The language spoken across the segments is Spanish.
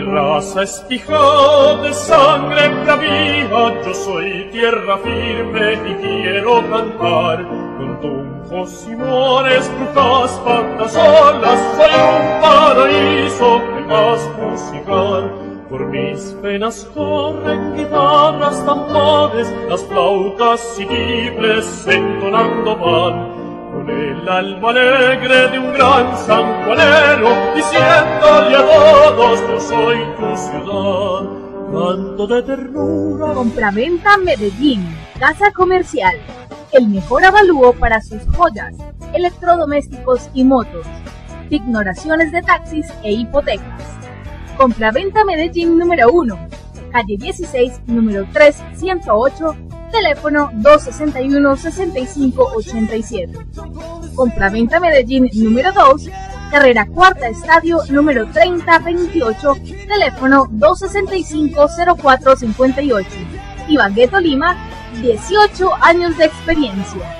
Mi raza es hija de sangre bravía, yo soy tierra firme y quiero cantar. Con tunjos y mores, brujas, patas, olas, soy un paraíso que más musical. Por mis penas corren guitarras, tambores, las flautas y tibles entonando van con el alma alegre de un gran sanjuanero, diciéndole a todos, yo soy tu ciudad. Canto de ternura. Compraventa Medellín, casa comercial. El mejor avalúo para sus joyas, electrodomésticos y motos. Ignoraciones de taxis e hipotecas. Compraventa Medellín número 1, calle 16, número 3, 108 teléfono 261-6587. Compraventa Medellín número 2, carrera cuarta estadio número 3028, teléfono 265-0458. Ibagueto Lima, 18 años de experiencia.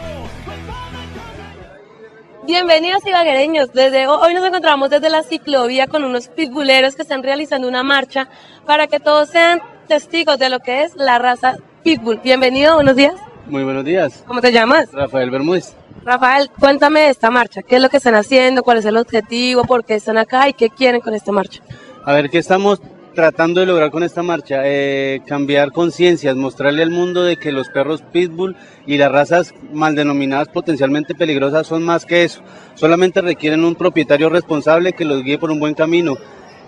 Bienvenidos ibaguereños, desde hoy nos encontramos desde la ciclovía con unos pitbulleros que están realizando una marcha para que todos sean testigos de lo que es la raza Pitbull. Bienvenido, buenos días. Muy buenos días. ¿Cómo te llamas? Rafael Bermúdez. Rafael, cuéntame de esta marcha. ¿Qué es lo que están haciendo? ¿Cuál es el objetivo? ¿Por qué están acá? ¿Y qué quieren con esta marcha? A ver, ¿qué estamos tratando de lograr con esta marcha? Eh, cambiar conciencias, mostrarle al mundo de que los perros Pitbull y las razas mal denominadas potencialmente peligrosas son más que eso. Solamente requieren un propietario responsable que los guíe por un buen camino.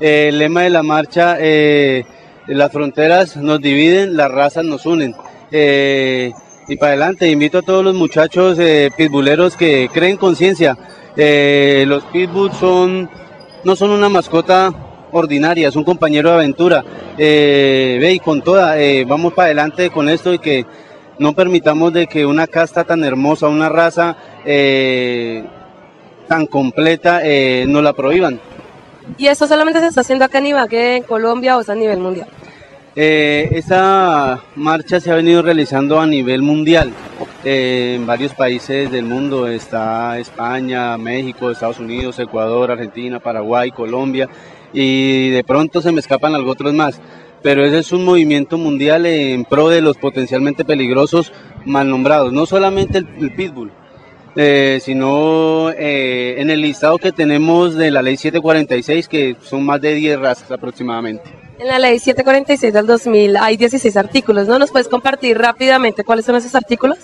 Eh, el lema de la marcha... Eh, las fronteras nos dividen, las razas nos unen. Eh, y para adelante, invito a todos los muchachos eh, pitbulleros que creen conciencia. Eh, los pitbulls son, no son una mascota ordinaria, es un compañero de aventura. ve y con toda, vamos para adelante con esto y que no permitamos de que una casta tan hermosa, una raza tan completa, nos la prohíban. ¿Y esto solamente se está haciendo acá en Ibagué, en Colombia o es a nivel mundial? Eh, esta marcha se ha venido realizando a nivel mundial. Eh, en varios países del mundo está España, México, Estados Unidos, Ecuador, Argentina, Paraguay, Colombia y de pronto se me escapan algo otros más. Pero ese es un movimiento mundial en pro de los potencialmente peligrosos mal nombrados, no solamente el pitbull, eh, sino en el listado que tenemos de la ley 746, que son más de 10 razas aproximadamente. En la ley 746 del 2000 hay 16 artículos, ¿no? ¿Nos puedes compartir rápidamente cuáles son esos artículos?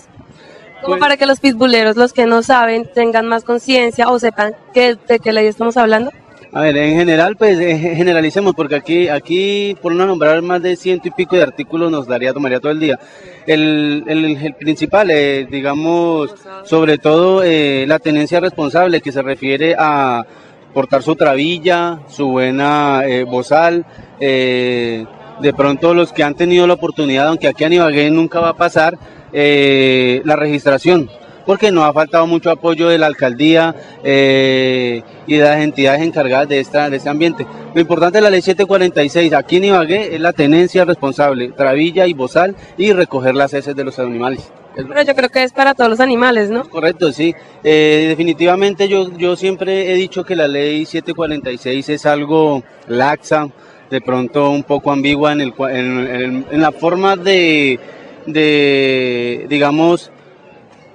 Como pues para que los pitbulleros, los que no saben, tengan más conciencia o sepan que, de qué ley estamos hablando. A ver, en general, pues eh, generalicemos, porque aquí, aquí por no nombrar más de ciento y pico de artículos nos daría, tomaría todo el día. El, el, principal, eh, digamos, sobre todo eh, la tenencia responsable, que se refiere a portar su trabilla, su buena bozal, de pronto los que han tenido la oportunidad, aunque aquí a Ibagué nunca va a pasar, la registración porque nos ha faltado mucho apoyo de la alcaldía eh, y de las entidades encargadas de, esta, de este ambiente. Lo importante de la ley 746 aquí en Ibagué es la tenencia responsable, trabilla y bozal y recoger las heces de los animales. Pero yo creo que es para todos los animales, ¿no? Correcto, sí. Eh, definitivamente yo, yo siempre he dicho que la ley 746 es algo laxa, de pronto un poco ambigua en, el, en, en la forma de, de digamos,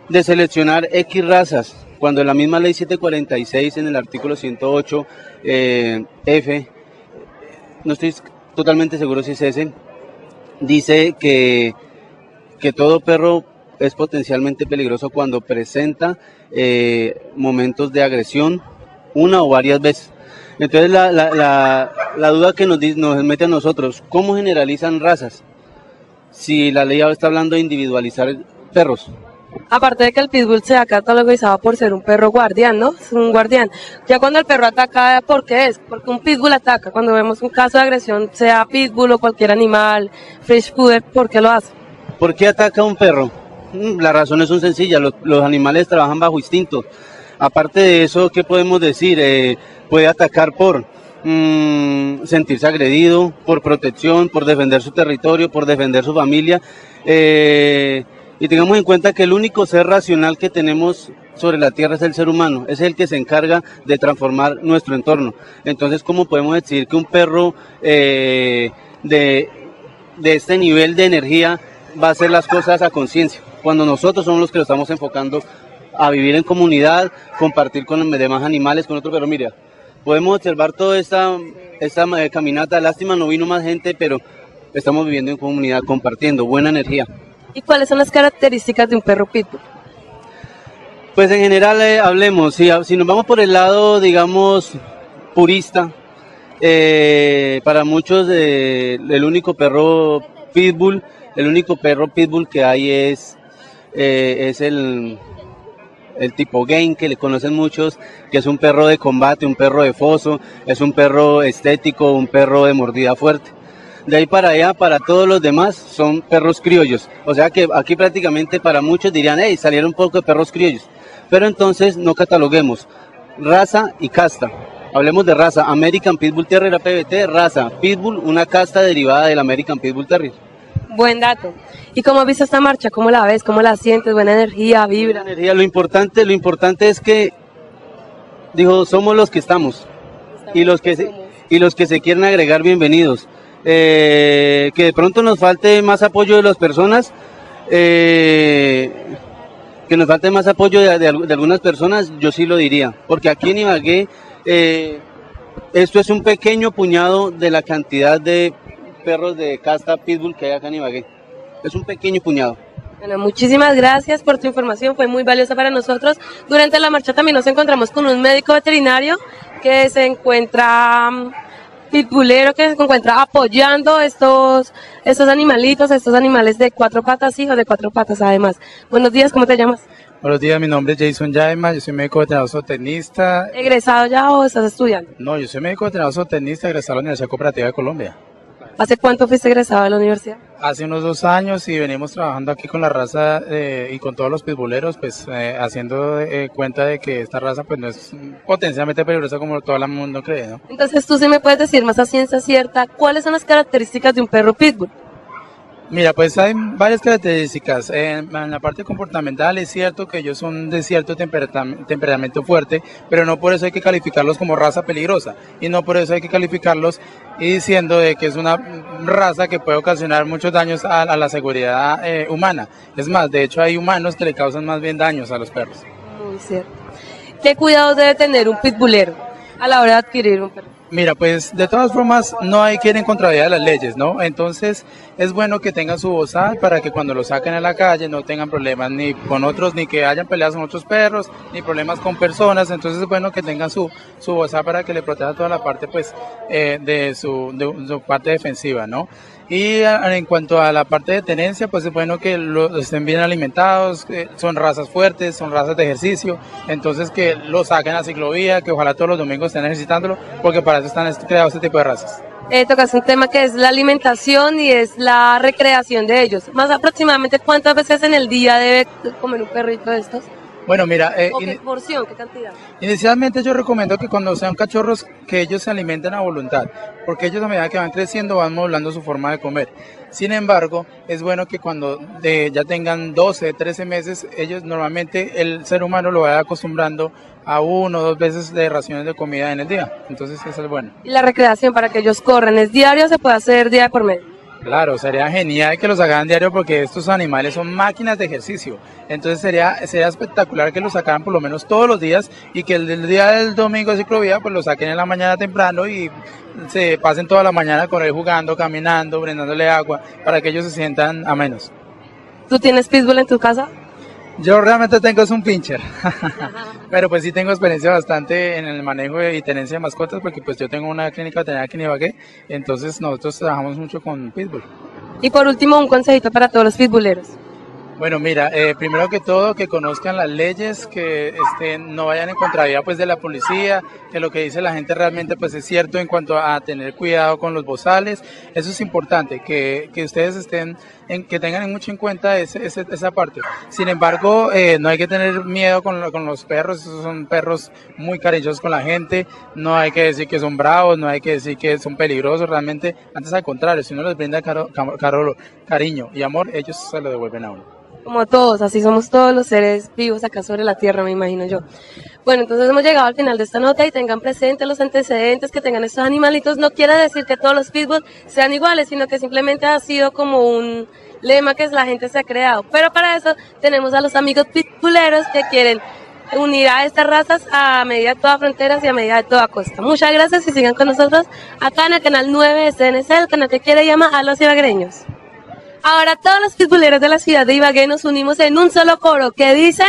de seleccionar X razas, cuando en la misma ley 746 en el artículo 108 eh, F, no estoy totalmente seguro si es ese, dice que, que todo perro es potencialmente peligroso cuando presenta eh, momentos de agresión una o varias veces. Entonces la, la, la, duda que nos, nos mete a nosotros, ¿cómo generalizan razas? Si la ley está hablando de individualizar perros, Aparte de que el pitbull se ha catalogizado por ser un perro guardián, ¿no? Es un guardián. Ya cuando el perro ataca, ¿por qué es? Porque un pitbull ataca. Cuando vemos un caso de agresión, sea pitbull o cualquier animal, fresh food, ¿por qué lo hace? ¿Por qué ataca un perro? Mm, las razones son sencillas. Los, animales trabajan bajo instinto. Aparte de eso, ¿qué podemos decir? Eh, puede atacar por mm, sentirse agredido, por protección, por defender su territorio, por defender su familia. Eh, y tengamos en cuenta que el único ser racional que tenemos sobre la tierra es el ser humano, es el que se encarga de transformar nuestro entorno. Entonces, ¿cómo podemos decir que un perro eh, de, de este nivel de energía va a hacer las cosas a conciencia? Cuando nosotros somos los que lo estamos enfocando a vivir en comunidad, compartir con los demás animales, con otros perros. Mira, podemos observar toda esta, esta eh, caminata. Lástima, no vino más gente, pero estamos viviendo en comunidad, compartiendo buena energía. ¿Y cuáles son las características de un perro pitbull? Pues en general eh, hablemos, si, si, nos vamos por el lado, digamos, purista, eh, para muchos eh, el único perro pitbull, el único perro pitbull que hay es, eh, es el, el tipo game que le conocen muchos, que es un perro de combate, un perro de foso, es un perro estético, un perro de mordida fuerte. De ahí para allá, para todos los demás, son perros criollos. O sea que aquí prácticamente para muchos dirían, hey, salieron un poco de perros criollos. Pero entonces no cataloguemos raza y casta. Hablemos de raza. American Pitbull Terrier PBT, raza. Pitbull, una casta derivada del American Pitbull Terrier. Buen dato. ¿Y cómo has visto esta marcha? ¿Cómo la ves? ¿Cómo la sientes? Buena energía, vibra. Buena energía. Lo importante, lo importante es que, dijo, somos los que estamos. y los que, se, y los que se quieren agregar, bienvenidos. Eh, que de pronto nos falte más apoyo de las personas. Eh, que nos falte más apoyo de, de, de, algunas personas, yo sí lo diría, porque aquí en Ibagué eh, esto es un pequeño puñado de la cantidad de perros de casta pitbull que hay acá en Ibagué. Es un pequeño puñado. Bueno, muchísimas gracias por tu información, fue muy valiosa para nosotros. Durante la marcha también nos encontramos con un médico veterinario que se encuentra pitbullero que se encuentra apoyando estos, estos animalitos, estos animales de cuatro patas, hijos de cuatro patas además. Buenos días, ¿cómo te llamas? Buenos días, mi nombre es Jason Yaima, yo soy médico veterinario zootecnista. ¿Egresado ya o estás estudiando? No, yo soy médico veterinario zootecnista egresado a la Universidad Cooperativa de Colombia. ¿Hace cuánto fuiste egresado de la universidad? Hace unos dos años y venimos trabajando aquí con la raza eh, y con todos los pitbulleros, pues eh, haciendo eh, cuenta de que esta raza pues no es potencialmente peligrosa como todo el mundo cree, ¿no? Entonces tú sí me puedes decir más a ciencia cierta cuáles son las características de un perro pitbull. Mira, pues hay varias características. En, la parte comportamental es cierto que ellos son de cierto temperamento fuerte, pero no por eso hay que calificarlos como raza peligrosa. Y no por eso hay que calificarlos diciendo de que es una raza que puede ocasionar muchos daños a, a la seguridad eh, humana. Es más, de hecho hay humanos que le causan más bien daños a los perros. Muy cierto. ¿Qué cuidados debe tener un pitbullero a la hora de adquirir un perro? Mira, pues de todas formas no hay ir en contrariedad de las leyes, ¿no? Entonces es bueno que tengan su bozal para que cuando lo saquen a la calle no tengan problemas ni con otros, ni que hayan peleas con otros perros, ni problemas con personas. Entonces es bueno que tengan su, su bozal para que le proteja toda la parte, pues, eh, de su parte defensiva, ¿no? Y en cuanto a la parte de tenencia, pues es bueno que los estén bien alimentados, son razas fuertes, son razas de ejercicio, entonces que lo saquen a ciclovía, que ojalá todos los domingos estén ejercitándolo, porque para eso están creados este tipo de razas. Eh, tocas un tema que es la alimentación y es la recreación de ellos. Más aproximadamente, ¿cuántas veces en el día debe comer un perrito de estos? Bueno, mira, eh, qué porción, qué cantidad? Inicialmente yo recomiendo que cuando sean cachorros que ellos se alimenten a voluntad, porque ellos a medida que van creciendo van modulando su forma de comer. Sin embargo, es bueno que cuando de, ya tengan 12, 13 meses, ellos normalmente el ser humano lo vaya acostumbrando a uno o dos veces de raciones de comida en el día. Entonces eso es bueno. ¿Y la recreación para que ellos corran es diario o se puede hacer día por medio? Claro, sería genial que los hagan diario porque estos animales son máquinas de ejercicio. Entonces sería, sería espectacular que los sacaran por lo menos todos los días y que el, el día del domingo de ciclovía pues lo saquen en la mañana temprano y se pasen toda la mañana con él jugando, caminando, brindándole agua para que ellos se sientan a menos. ¿Tú tienes pitbull en tu casa? Yo realmente tengo es un pincher, pero pues sí tengo experiencia bastante en el manejo y tenencia de mascotas porque pues yo tengo una clínica veterinaria aquí en Ibagué, entonces nosotros trabajamos mucho con pitbull. Y por último, un consejito para todos los pitbulleros. Bueno, mira, eh, primero que todo que conozcan las leyes, que este, no vayan en contravía pues de la policía, que lo que dice la gente realmente pues es cierto en cuanto a tener cuidado con los bozales, eso es importante, que, que ustedes estén, en, que tengan mucho en cuenta ese, ese, esa parte. Sin embargo, eh, no hay que tener miedo con, con los perros, esos son perros muy cariñosos con la gente, no hay que decir que son bravos, no hay que decir que son peligrosos, realmente, antes al contrario, si uno les brinda caro, caro, cariño y amor, ellos se lo devuelven a uno. Como todos, así somos todos los seres vivos acá sobre la Tierra, me imagino yo. Bueno, entonces hemos llegado al final de esta nota y tengan presentes los antecedentes que tengan estos animalitos. No quiere decir que todos los pitbulls sean iguales, sino que simplemente ha sido como un lema que la gente se ha creado. Pero para eso tenemos a los amigos pitbulleros que quieren unir a estas razas a medida de todas fronteras y a medida de toda costa. Muchas gracias y sigan con nosotros acá en el canal 9 de CNC, el canal que quiere llamar a los ibagreños. Ahora todos los pitbulleros de la ciudad de Ibagué nos unimos en un solo coro. Que dice...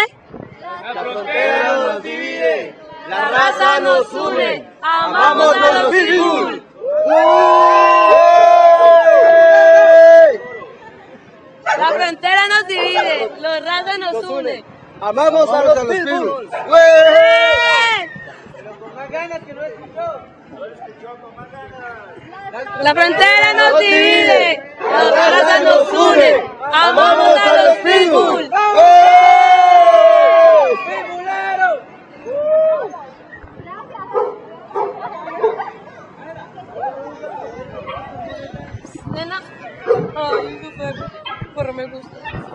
La frontera nos divide, la raza nos une, amamos a los pitbull. La frontera nos divide, los razas nos une. Amamos a los pitbull. La frontera nos divide, los razas nos une. Amamos a los pitbull. Nena, ay, pero me gusta.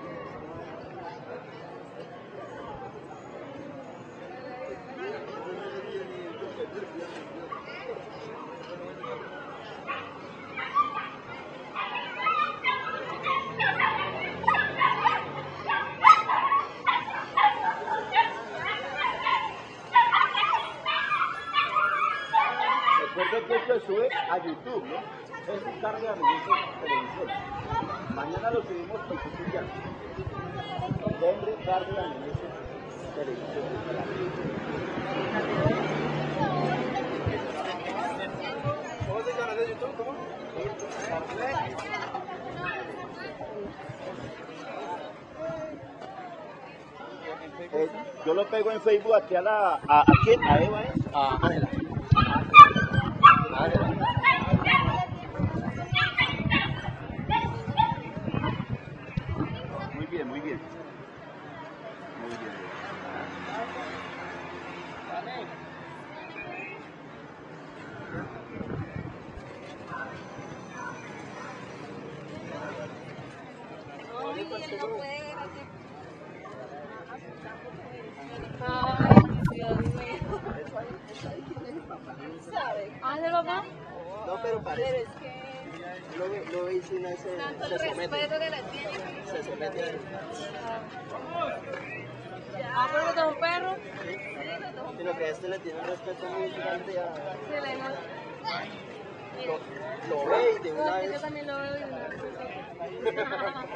Recuerden que esto se sube a YouTube, ¿no? Es un cargo de televisión. Mañana lo subimos por YouTube ya. Hombre, cargo de televisión. ¿Cómo es el canal de YouTube? ¿Cómo? Eh, yo lo pego en Facebook aquí a la. ¿A, a quién? ¿A Eva? ¿eh? A Ángela. Muy bien, muy bien. Muy bien. No, pero parece. Lo, ve- lo veis y no se, se somete. Se somete a Ah, pero no tengo un perro. Sino que a este le tiene un respeto muy grande a. Lo, lo ve y de una Yo vez. también lo veo y me Vamos,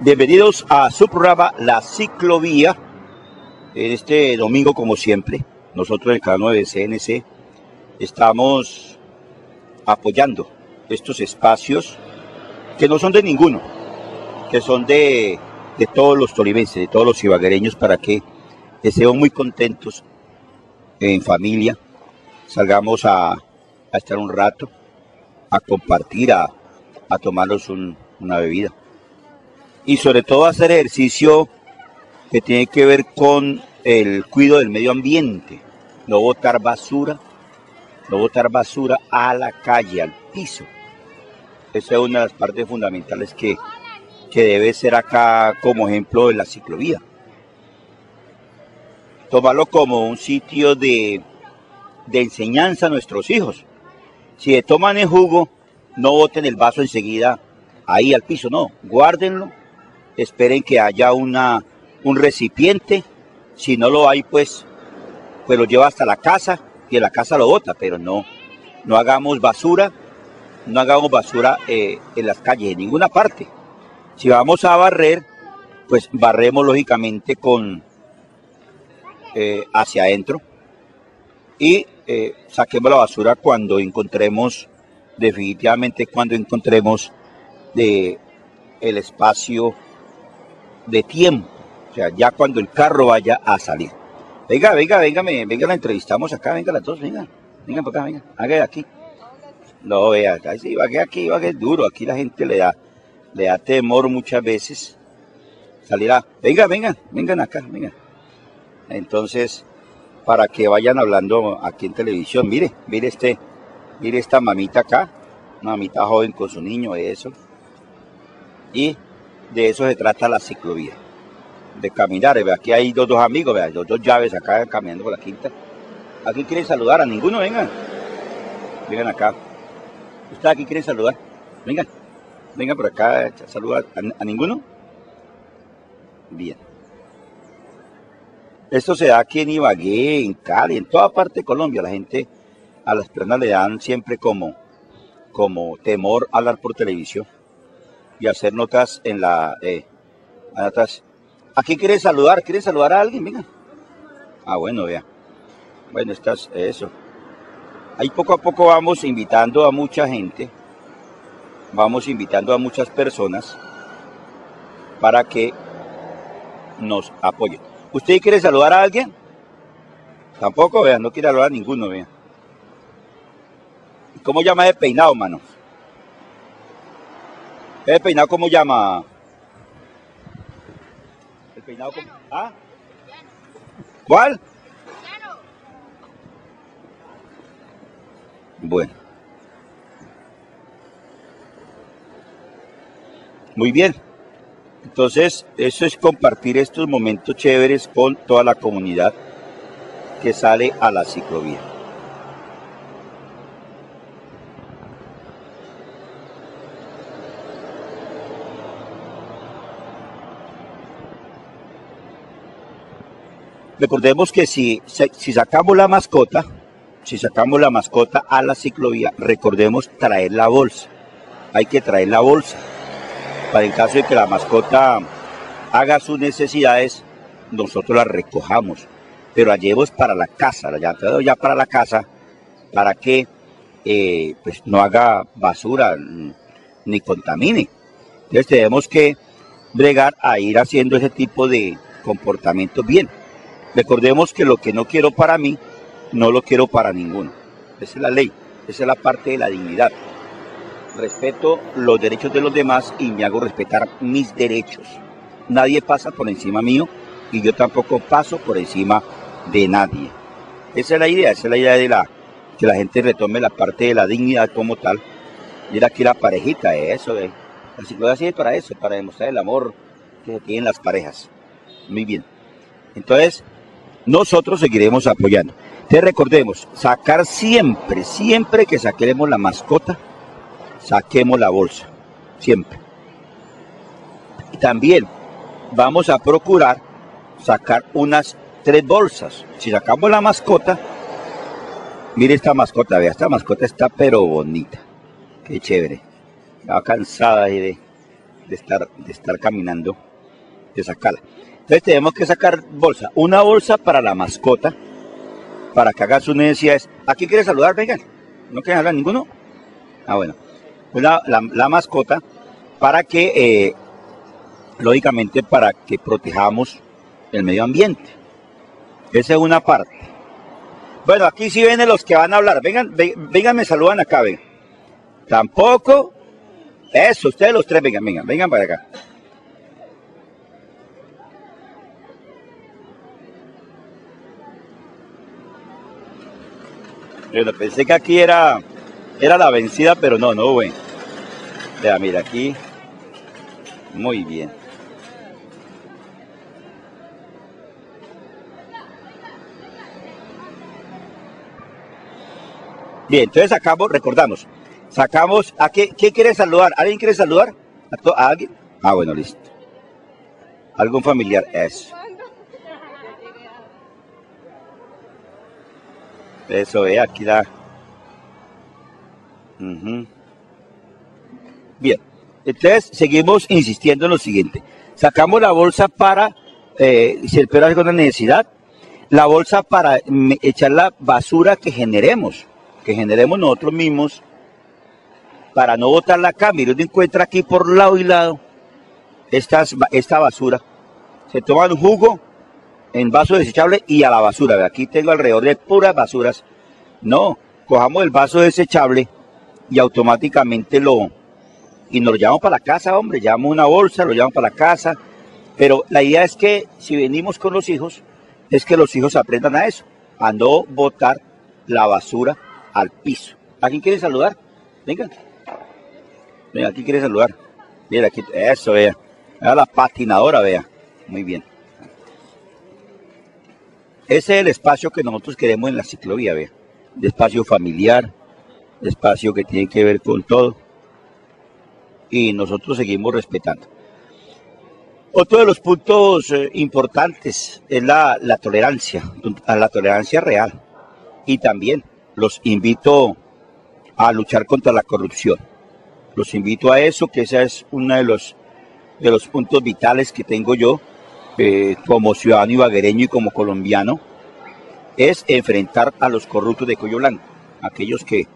Bienvenidos a su programa La Ciclovía. Este domingo, como siempre, nosotros en el canal 9 de CNC estamos apoyando estos espacios que no son de ninguno, que son de, de todos los tolimenses, de todos los ibaguereños, para que estemos muy contentos en familia, salgamos a, a estar un rato, a compartir, a, a tomarnos un- una bebida. Y sobre todo hacer ejercicio que tiene que ver con el cuidado del medio ambiente, no botar basura, no botar basura a la calle, al piso. Esa es una de las partes fundamentales que, que debe ser acá como ejemplo de la ciclovía. Tomarlo como un sitio de, de enseñanza a nuestros hijos. Si le toman el jugo, no boten el vaso enseguida ahí al piso, no, guárdenlo esperen que haya una, un recipiente, si no lo hay, pues, pues lo lleva hasta la casa en la casa lo bota, pero no, no hagamos basura, no hagamos basura eh, en las calles, en ninguna parte. Si vamos a barrer, pues barremos lógicamente con eh, hacia adentro y eh, saquemos la basura cuando encontremos, definitivamente cuando encontremos de el espacio de tiempo, o sea, ya cuando el carro vaya a salir. Venga, venga, venga, venga, la entrevistamos acá, venga las dos, venga, venga para acá, venga, haga aquí. No, vea, sí, va que aquí, va que es duro, aquí la gente le da, le da temor muchas veces. Salirá, venga, venga, vengan acá, venga. Entonces, para que vayan hablando aquí en televisión, mire, mire este, mire esta mamita acá, mamita joven con su niño, eso. Y de eso se trata la ciclovía, de caminar. eh, Ve, Aquí hay dos, dos amigos, vea, dos, dos llaves acá caminando por la quinta. Aquí quieren saludar a ninguno, vengan. Vengan acá. ¿Ustedes aquí quieren saludar? Vengan. Vengan por acá, eh, saluda a, a ninguno. Bien. Esto se da aquí en Ibagué, en Cali, en toda parte de Colombia. La gente, a las personas le dan siempre como, como temor hablar por televisión y hacer notas en la eh, notas. Aquí quiere saludar, quiere saludar a alguien, venga. Ah, bueno, vea. Bueno, estás eso. Ahí poco a poco vamos invitando a mucha gente, vamos invitando a muchas personas para que nos apoyen. ¿Usted quiere saludar a alguien? Tampoco, vea, no quiere saludar a ninguno, vea. ¿Cómo llama ese peinado, mano? ¿El peinado cómo llama? ¿Ah? ¿Cuál? Bueno. Muy bien. Entonces, eso es compartir estos momentos chéveres con toda la comunidad que sale a la ciclovía. Recordemos que si, si sacamos la mascota, si sacamos la mascota a la ciclovía, recordemos traer la bolsa. Hay que traer la bolsa. Para el caso de que la mascota haga sus necesidades, nosotros la recojamos. Pero la llevemos para la casa, la llevamos ya para la casa, para que eh, pues no haga basura mm, ni contamine. Entonces tenemos que bregar a ir haciendo ese tipo de comportamientos bien. Recordemos que lo que no quiero para mí, no lo quiero para ninguno. Esa es la ley, esa es la parte de la dignidad. Respeto los derechos de los demás y me hago respetar mis derechos. Nadie pasa por encima mío y yo tampoco paso por encima de nadie. Esa es la idea, esa es la idea de la que la gente retome la parte de la dignidad como tal. Mira aquí la parejita, eso de la psicología sirve para eso, para demostrar el amor que tienen las parejas. Muy bien. Entonces, nosotros seguiremos apoyando. Entonces recordemos, sacar siempre, siempre que saquemos la mascota, saquemos la bolsa, siempre. Y también vamos a procurar sacar unas tres bolsas. Si sacamos la mascota, mire esta mascota, vea, esta mascota está pero bonita. Qué chévere. Estaba cansada de, de, estar, de estar caminando, de sacarla. Entonces tenemos que sacar bolsa. Una bolsa para la mascota, para que haga sus necesidades. ¿A quién quiere saludar? Vengan. ¿No quieren hablar ninguno? Ah, bueno. La, la, mascota para que, eh, lógicamente, para que protejamos el medio ambiente. Esa es una parte. Bueno, aquí sí vienen los que van a hablar. Vengan, vengan, me saludan acá, ven. Tampoco. Eso, ustedes los tres, vengan, vengan, vengan para acá. Yo pensé que aquí era, era la vencida, pero no, no, güey. Vea, mira, aquí. Muy bien. Bien, entonces sacamos, recordamos, sacamos, ¿a qué, qué quiere saludar? ¿Alguien quiere saludar? ¿A, alguien? Ah, bueno, listo. ¿Algún familiar? Eso. Eso es, aquí da. Bien, entonces seguimos insistiendo en lo siguiente. Sacamos la bolsa para, eh, si el perro hace una necesidad, la bolsa para echar la basura que generemos, que generemos nosotros mismos, para no botarla acá. Mire, uno encuentra aquí por lado y lado estas, esta basura. Se toma un jugo en vaso desechable y a la basura. Aquí tengo alrededor de puras basuras. No, cojamos el vaso desechable y automáticamente lo... Y nos lo llevamos para la casa, hombre, llevamos una bolsa, lo llevamos para la casa. Pero la idea es que si venimos con los hijos, es que los hijos aprendan a eso, a no botar la basura al piso. ¿A quién quiere saludar? Venga. Venga, aquí quiere saludar. Mira, aquí, eso, vea. Vea la patinadora, vea. Muy bien. Ese es el espacio que nosotros queremos en la ciclovía, vea. Espacio familiar, espacio que tiene que ver con todo. Y nosotros seguimos respetando. Otro de los puntos eh, importantes es la, la tolerancia, la tolerancia real. Y también los invito a luchar contra la corrupción. Los invito a eso, que ese es uno de los, de los puntos vitales que tengo yo eh, como ciudadano ibaguereño y como colombiano, es enfrentar a los corruptos de Cuello Blanco, aquellos que,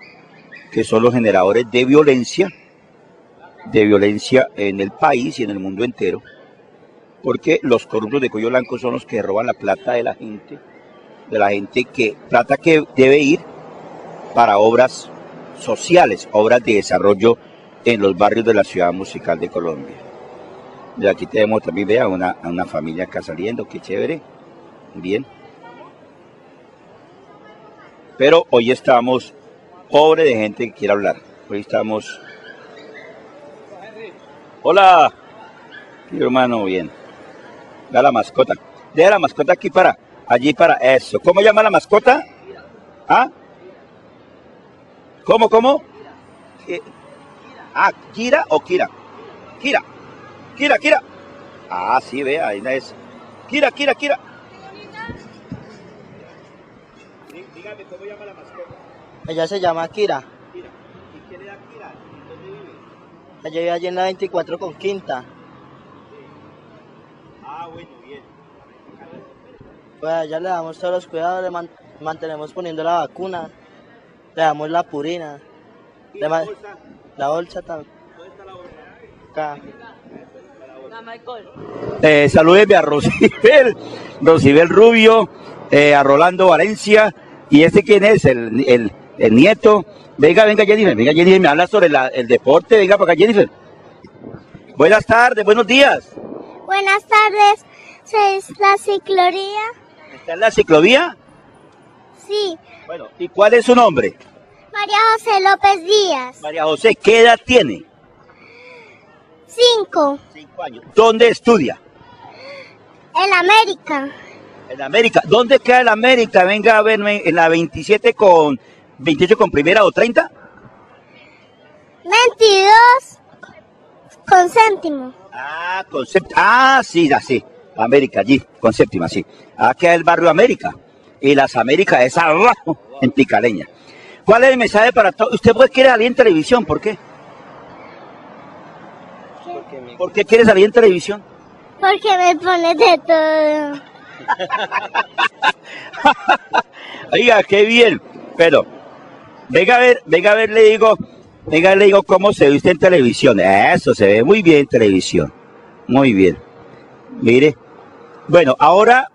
que son los generadores de violencia, de violencia en el país y en el mundo entero, porque los corruptos de Cuello Blanco son los que roban la plata de la gente, de la gente que, plata que debe ir para obras sociales, obras de desarrollo en los barrios de la ciudad musical de Colombia. De aquí tenemos también, vea, una, una familia acá saliendo, qué chévere. Bien. Pero hoy estamos pobre de gente que quiere hablar. Hoy estamos... Hola, mi hermano, bien. Da la mascota. Deja la mascota aquí para, allí para eso. ¿Cómo llama la mascota? ¿Ah? ¿Cómo, cómo? Ah, Kira o Kira. Kira. Kira, Kira. Ah, sí, vea, ahí es. Kira, Kira, Kira. Dígame, ¿cómo llama la mascota? Ella se llama Kira. Kira. ¿Y quién era Kira? ¿Dónde vive? Ella vive allí en la 24 con Quinta. Ah, bueno, bien. Pues a ella le damos todos los cuidados, le man mantenemos poniendo la vacuna, le damos la purina. ¿Y la bolsa? La bolsa también. ¿Dónde está la bolsa? Acá. Eh, salúdeme a Rosibel, Rosibel Rubio, eh, a Rolando Valencia, y este quién es, el, el, el nieto. Venga, venga Jennifer, venga Jennifer, me habla sobre la, el deporte, venga para acá Jennifer. Buenas tardes, buenos días. Buenas tardes, ¿es la ciclovía? ¿Está en la ciclovía? Sí, Bueno, ¿y cuál es su nombre? María José López Díaz. María José, ¿qué edad tiene? Cinco, Cinco años. ¿Dónde estudia? en América. En América. ¿Dónde queda el América? Venga a verme en la 27 con 28 con primera o 30. 22 con céntimo. Ah, con sép- Ah, sí, así. América, allí, con séptima, sí. Aquí queda el barrio América. Y las Américas es abajo, en Picaleña. ¿Cuál es el mensaje para todos? ¿Usted puede quiere salir en televisión? ¿Por qué? ¿Por qué quiere salir en televisión? Porque me pones de todo. Oiga, qué bien. Pero, venga a ver, venga a ver, le digo, venga, le digo cómo se ve usted en televisión. Eso, se ve muy bien en televisión. Muy bien. Mire. Bueno, ahora,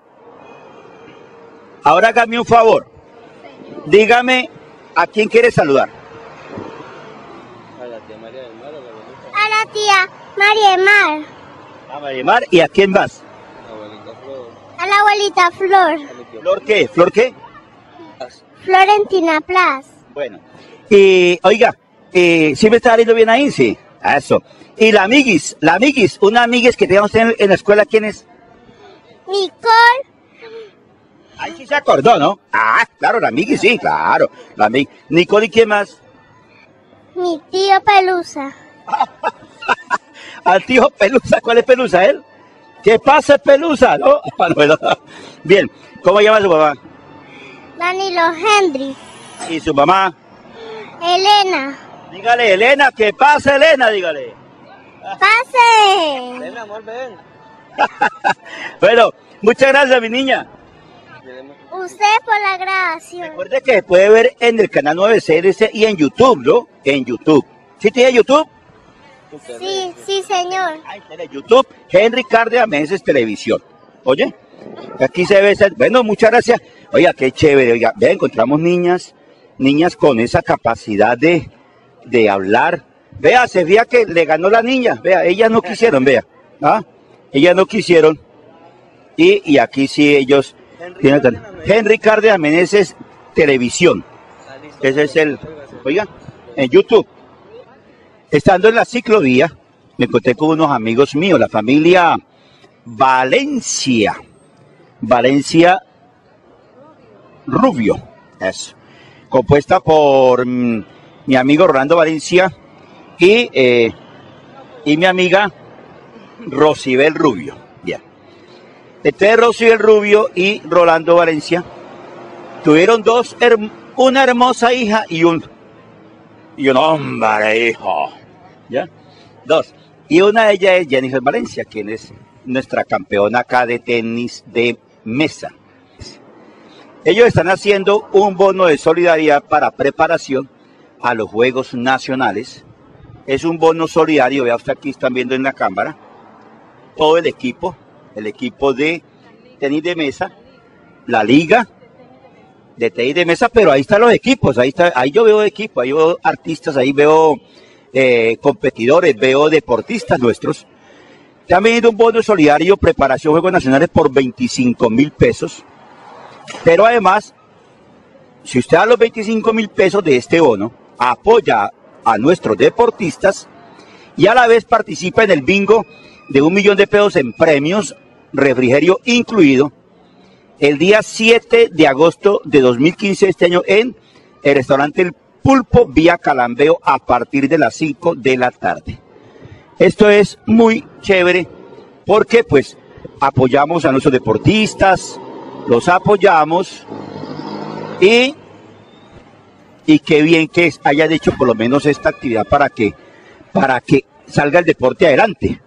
ahora hágame un favor. Dígame a quién quiere saludar. A la tía María Mar. A Marimar y a quién más. A la abuelita Flor. ¿Flor qué? ¿Flor qué? Florentina Plas. Bueno. Y, oiga, eh, ¿sí me está saliendo bien ahí? Sí. Eso. Y la amiguis, la amiguis, una amiguis que teníamos en, en la escuela, ¿quién es? Nicole. Ahí sí se acordó, ¿no? Ah, claro, la amiguis, sí, claro. La amiguis. Nicole, ¿y quién más? Mi tío Pelusa. Al tío Pelusa, ¿cuál es Pelusa, él? ¿Qué pasa, Pelusa? ¿No? Ah, bueno. Bien, ¿cómo llama su mamá? Danilo Hendry. ¿Y su mamá? Elena. Dígale, Elena, ¿qué pasa, Elena? Dígale. Pase. Bueno, muchas gracias, mi niña. Usted por la grabación. Recuerde que puede ver en el canal 9 CRC y en YouTube, ¿no? En YouTube. ¿Sí tiene YouTube? Sí, sí, señor. YouTube, Henry Cárdenas Meses Televisión. Oye, aquí se ve, bueno, muchas gracias. Oiga, qué chévere, oiga, vea, encontramos niñas, niñas con esa capacidad de, de hablar. Vea, se veía que le ganó la niña, vea, ellas no quisieron, vea, ¿ah? Ellas no quisieron. Y, y aquí sí ellos tienen que- Henry Cárdenas Meneses Televisión. Ese es el, oiga, en YouTube. Estando en la ciclovía, me encontré con unos amigos míos, la familia Valencia. Valencia Rubio, eso. Compuesta por mm, mi amigo Rolando Valencia y, eh, y mi amiga Rosibel Rubio. Bien. Entonces Rosibel Rubio y Rolando Valencia tuvieron dos, una hermosa hija y un, y un hombre hijo. ¿Ya? Dos. Y una de ellas es Jennifer Valencia, quien es nuestra campeona acá de tenis de mesa. Ellos están haciendo un bono de solidaridad para preparación a los Juegos Nacionales. Es un bono solidario, vea usted aquí están viendo en la cámara. Todo el equipo, el equipo de tenis de mesa, la liga de tenis de mesa, pero ahí están los equipos, ahí está, ahí yo veo equipos, ahí veo artistas, ahí veo eh, competidores, veo deportistas nuestros. También un bono solidario, preparación Juegos Nacionales por 25 mil pesos. Pero además, si usted da los 25 mil pesos de este bono, apoya a nuestros deportistas y a la vez participa en el bingo de un millón de pesos en premios, refrigerio incluido, el día 7 de agosto de 2015 este año en el restaurante El Pulpo vía Calambeo a partir de las 5 de la tarde. Esto es muy chévere porque pues apoyamos a nuestros deportistas, los apoyamos y, y qué bien que hayan hecho por lo menos esta actividad para que, para que salga el deporte adelante.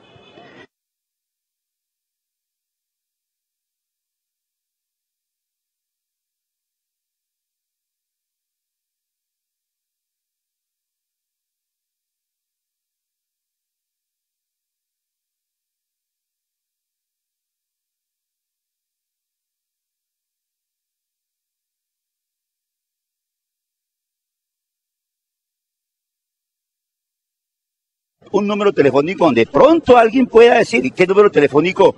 Un número telefónico donde pronto alguien pueda decir qué número telefónico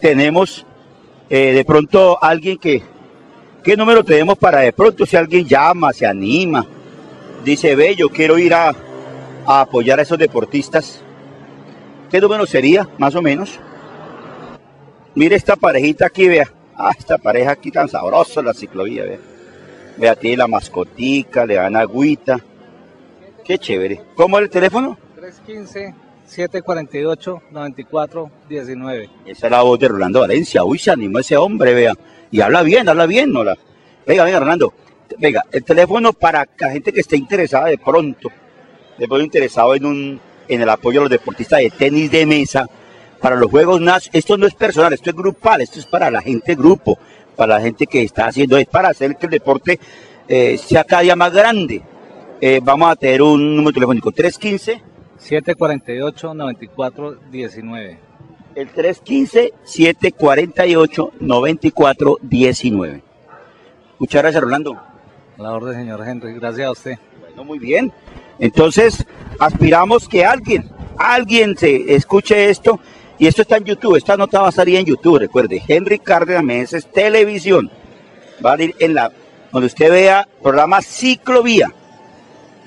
tenemos, eh, de pronto alguien que, qué número tenemos para de pronto si alguien llama, se anima, dice, ve, yo quiero ir a, apoyar a esos deportistas. ¿Qué número sería, más o menos? Mire esta parejita aquí, vea. Ah, esta pareja aquí tan sabrosa la ciclovía, vea. Vea, tiene la mascotica, le dan agüita. Qué chévere. ¿Cómo es el teléfono? 315-748-9419. Esa es la voz de Rolando Valencia. Uy, se animó ese hombre, vea. Y habla bien, habla bien, ¿no? La... Venga, venga, Rolando. Venga, el teléfono para la gente que esté interesada de pronto, de pronto interesado en un en el apoyo a los deportistas de tenis de mesa, para los Juegos NAS, esto no es personal, esto es grupal, esto es para la gente grupo, para la gente que está haciendo, es para hacer que el deporte eh, sea cada día más grande. Eh, vamos a tener un número telefónico 315 748-9419. El 315-748-9419. Muchas gracias, Rolando. La orden, señor Henry. Gracias a usted. Bueno, muy bien. Entonces, aspiramos que alguien, alguien se escuche esto. Y esto está en YouTube. Esta nota va a salir en YouTube, recuerde. Henry Cárdenas Meneses Televisión. Va a ir en la, donde usted vea programa Ciclovía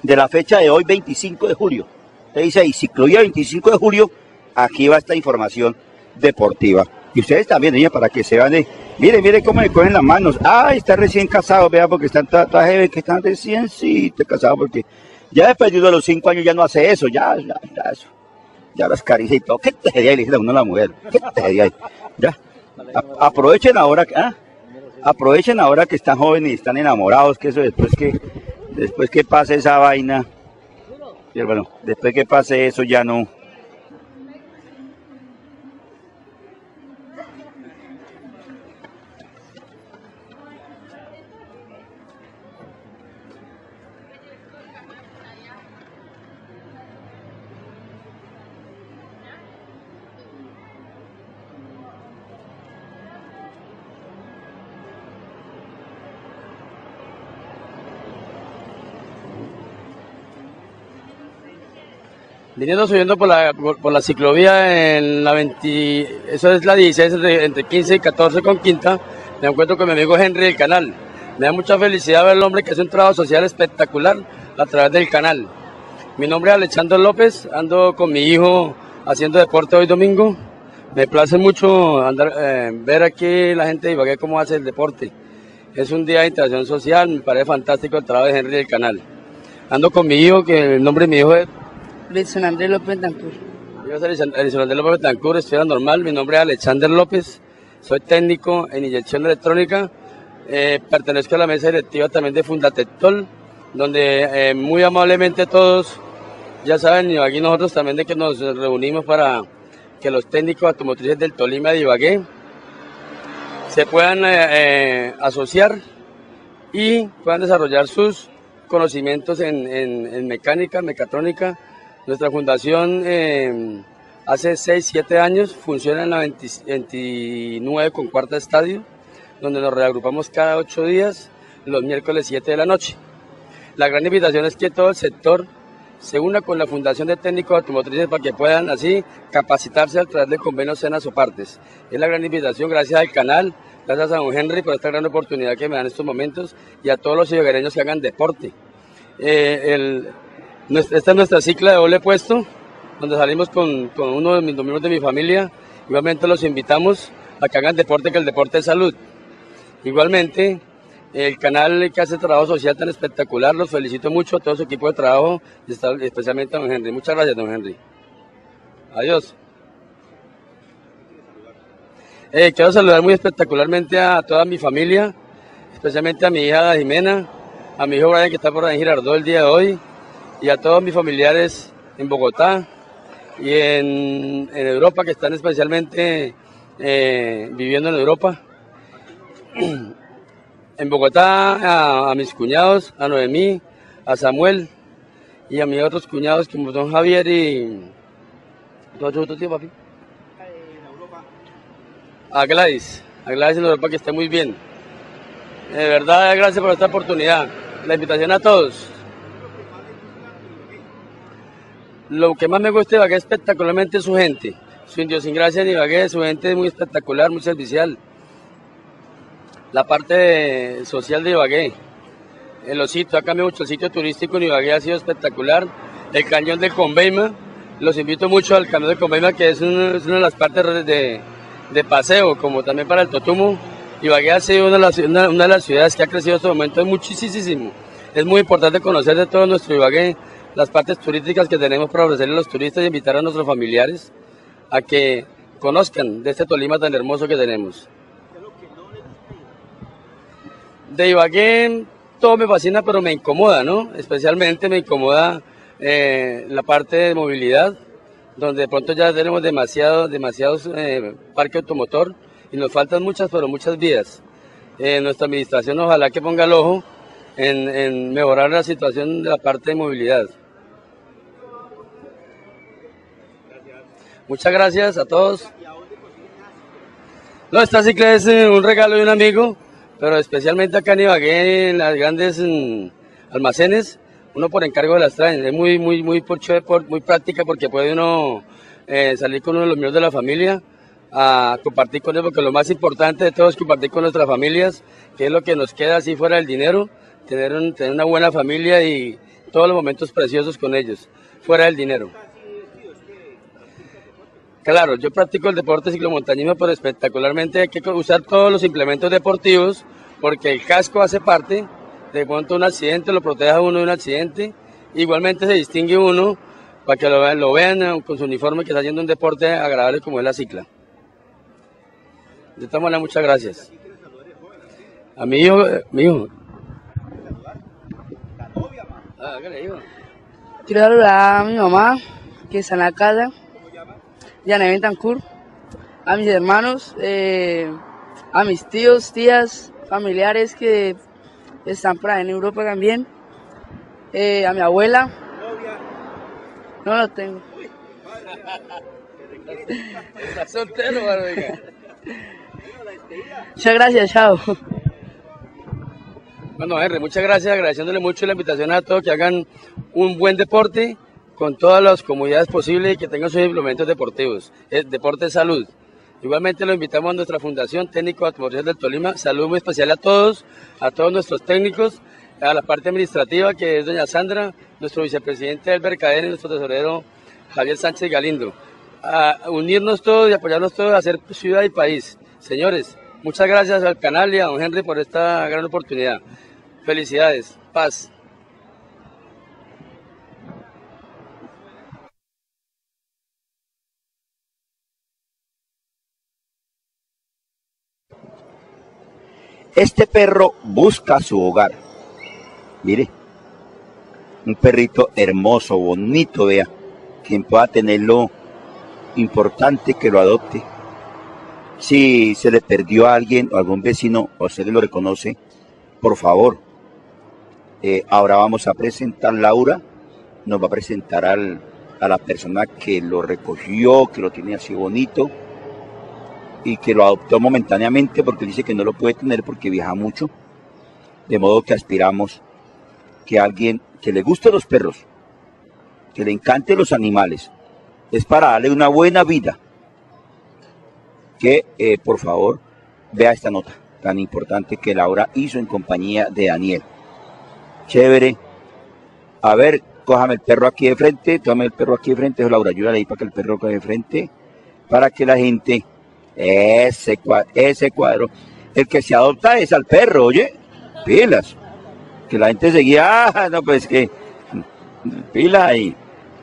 de la fecha de hoy, 25 de julio. Usted dice ahí, Ciclovía 25 de julio, aquí va esta información deportiva. Y ustedes también, niña, para que se vean de, mire, mire cómo le cogen las manos. Ay, está recién casado, vea, porque están traje que están recién sí, casados, porque ya después de los cinco años ya no hace eso, ya, ya, ya eso. Ya las caricias y todo. ¿Qué te le dice a a la mujer? ¿Qué te Ya. A- aprovechen ahora, ¿ah? aprovechen ahora que están jóvenes y están enamorados, que eso después que, después que pase esa vaina, bueno, después que pase eso ya no. Viniendo subiendo por la, por, por la ciclovía en la 20, eso es la 16, entre, entre 15 y 14 con quinta, me encuentro con mi amigo Henry del canal. Me da mucha felicidad ver al hombre que hace un trabajo social espectacular a través del canal. Mi nombre es Alexander López, ando con mi hijo haciendo deporte hoy domingo. Me place mucho andar, eh, ver aquí la gente de Ibagué cómo hace el deporte. Es un día de interacción social, me parece fantástico el trabajo de Henry del canal. Ando con mi hijo, que el nombre de mi hijo es Wilson Andrés López Dancur. yo soy Alexander López Betancourt, estudiante normal. Mi nombre es Alexander López. Soy técnico en inyección electrónica. Eh, pertenezco a la mesa directiva también de Fundatectol, donde eh, muy amablemente todos, ya saben, aquí nosotros también de que nos reunimos para que los técnicos automotrices del Tolima de Ibagué se puedan eh, asociar y puedan desarrollar sus conocimientos en, en- en mecánica, mecatrónica. Nuestra fundación eh, hace 6, 7 años funciona en la 20 29 con cuarta estadio, donde nos reagrupamos cada 8 días, los miércoles 7 de la noche. La gran invitación es que todo el sector se una con la Fundación de Técnicos Automotrices para que puedan así capacitarse a través de convenios cenas o partes. Es la gran invitación, gracias al canal, gracias a don Henry por esta gran oportunidad que me dan en estos momentos y a todos los ibaguereños que hagan deporte. Eh, el- esta es nuestra cicla de doble puesto, donde salimos con, con uno de mis miembros de mi familia. Igualmente los invitamos a que hagan deporte, que el deporte es salud. Igualmente, el canal que hace trabajo social tan espectacular, los felicito mucho a todo su equipo de trabajo, especialmente a don Henry. Muchas gracias, don Henry. Adiós. Eh, quiero saludar muy espectacularmente a toda mi familia, especialmente a mi hija Jimena, a mi hijo Brian que está por ahí en Girardot el día de hoy, y a todos mis familiares en Bogotá y en, en Europa que están especialmente eh, viviendo en Europa. En Bogotá a, mis cuñados, a Noemí, a Samuel y a mis otros cuñados como son Javier y... ¿Tú otro tío, papi? A Gladys, a Gladys en Europa que esté muy bien. De verdad, gracias por esta oportunidad. La invitación a todos. Lo que más me gusta de Ibagué espectacularmente es su gente. Su idiosincrasia en Ibagué, su gente es muy espectacular, muy servicial. La parte social de Ibagué. El osito, ha cambiado mucho el sitio turístico en Ibagué, ha sido espectacular. El cañón de Conveima, los invito mucho al cañón de Conveima, que es una, de las partes de, de paseo, como también para el Totumo. Ibagué ha sido una de, las, una, una de las ciudades que ha crecido en este momento muchísimo. Es muy importante conocer de todo nuestro Ibagué, las partes turísticas que tenemos para ofrecerle a los turistas y invitar a nuestros familiares a que conozcan de este Tolima tan hermoso que tenemos. De Ibagué todo me fascina, pero me incomoda, ¿no? Especialmente me incomoda eh, la parte de movilidad, donde de pronto ya tenemos demasiado, demasiados eh, parque automotor y nos faltan muchas, pero muchas vías. Eh, nuestra administración ojalá que ponga el ojo en, en mejorar la situación de la parte de movilidad. Muchas gracias a todos. No, esta cicla es eh, un regalo de un amigo, pero especialmente acá en Ibagué, en las grandes almacenes, uno por encargo de las traen. Es muy, muy, muy, muy práctica porque puede uno eh, salir con uno de los miembros de la familia a compartir con ellos, porque lo más importante de todo es compartir con nuestras familias, que es lo que nos queda así fuera del dinero, tener una buena familia y todos los momentos preciosos con ellos, fuera del dinero. Claro, yo practico el deporte ciclomontañismo, pero espectacularmente hay que usar todos los implementos deportivos porque el casco hace parte de cuanto un accidente, lo protege a uno de un accidente. Igualmente se distingue uno para que lo vean, eh, con su uniforme que está haciendo un deporte agradable como es la cicla. De esta manera, muchas gracias. A mi hijo, eh, mi hijo. Quiero saludar a mi mamá, que está en la casa Diana Bentancur, a mis hermanos, eh, a mis tíos, tías, familiares que están por ahí en Europa también, eh, a mi abuela. No lo tengo. Soltero, Muchas gracias, chao. Bueno, Henry, muchas gracias, agradeciéndole mucho la invitación a todos que hagan un buen deporte con todas las comodidades posibles y que tengan sus implementos deportivos. Es deporte salud. Igualmente lo invitamos a nuestra Fundación Técnico Atmosférico del Tolima. Salud muy especial a todos, a todos nuestros técnicos, a la parte administrativa que es doña Sandra, nuestro vicepresidente Albert Cadena y nuestro tesorero Javier Sánchez Galindo. A unirnos todos y apoyarnos todos a hacer ciudad y país. Señores, muchas gracias al canal y a don Henry por esta gran oportunidad. Felicidades, paz. Este perro busca su hogar. Mire, un perrito hermoso, bonito, vea. Quien pueda tenerlo, importante que lo adopte. Si se le perdió a alguien o algún vecino o usted lo reconoce, por favor. Eh, ahora vamos a presentar, Laura nos va a presentar al, a la persona que lo recogió, que lo tiene así bonito y que lo adoptó momentáneamente porque dice que no lo puede tener porque viaja mucho. De modo que aspiramos que alguien que le guste los perros, que le encante los animales, es para darle una buena vida. Que eh, por favor vea esta nota tan importante que Laura hizo en compañía de Daniel. Chévere. A ver, cójame el perro aquí de frente, tómame el perro aquí de frente, Laura, ayúdale ahí para que el perro quede de frente, para que la gente ese cuadro, ese cuadro. El que se adopta es al perro, oye. Pilas. Que la gente seguía, ah, no, pues que. Pilas ahí.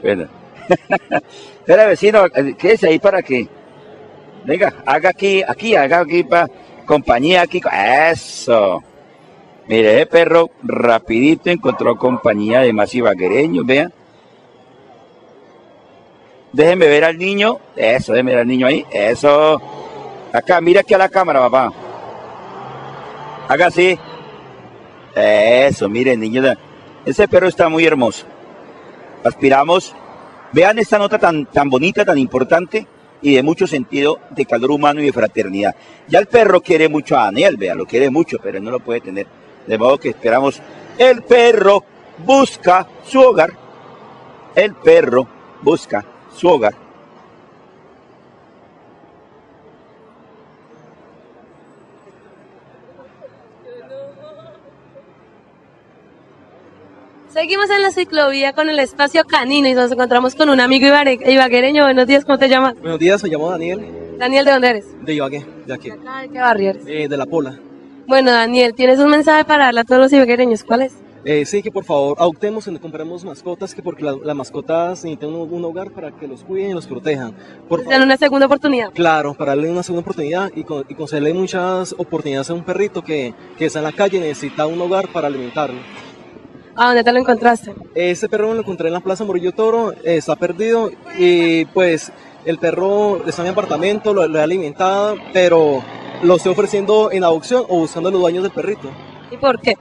Espera, vecino, quédese ahí para que. Venga, haga aquí, aquí, haga aquí para compañía aquí. Eso. Mire, ese perro rapidito encontró compañía de más ibaguereños, vean. Déjenme ver al niño. Eso, déjenme ver al niño ahí. Eso. Acá, mira aquí a la cámara, papá. Haga así. Eso, miren, niño. Ese perro está muy hermoso. Aspiramos. Vean esta nota tan, tan bonita, tan importante y de mucho sentido de calor humano y de fraternidad. Ya el perro quiere mucho a Daniel, vea, lo quiere mucho, pero no lo puede tener. De modo que esperamos. El perro busca su hogar. El perro busca su hogar. Seguimos en la ciclovía con el espacio canino y nos encontramos con un amigo ibaguereño. Buenos días, ¿cómo te llamas? Buenos días, me llamo Daniel. Daniel, ¿de dónde eres? De Ibagué, de aquí. ¿De qué barrio eres? Eh, de La Pola. Bueno, Daniel, ¿tienes un mensaje para darle a todos los ibaguereños? ¿Cuál es? Eh, sí, que por favor adoptemos y compremos mascotas, que porque la- las mascotas necesitan un, un hogar para que los cuiden y los protejan. Por Dan una segunda oportunidad. Claro, para darle una segunda oportunidad y, con- y concederle muchas oportunidades a un perrito que, que está en la calle y necesita un hogar para alimentarlo. ¿A dónde te lo encontraste? Ese perro me lo encontré en la Plaza Murillo Toro, eh, está perdido y pues el perro está en mi apartamento, lo, lo he alimentado, pero lo estoy ofreciendo en adopción o buscando los dueños del perrito. ¿Y por qué?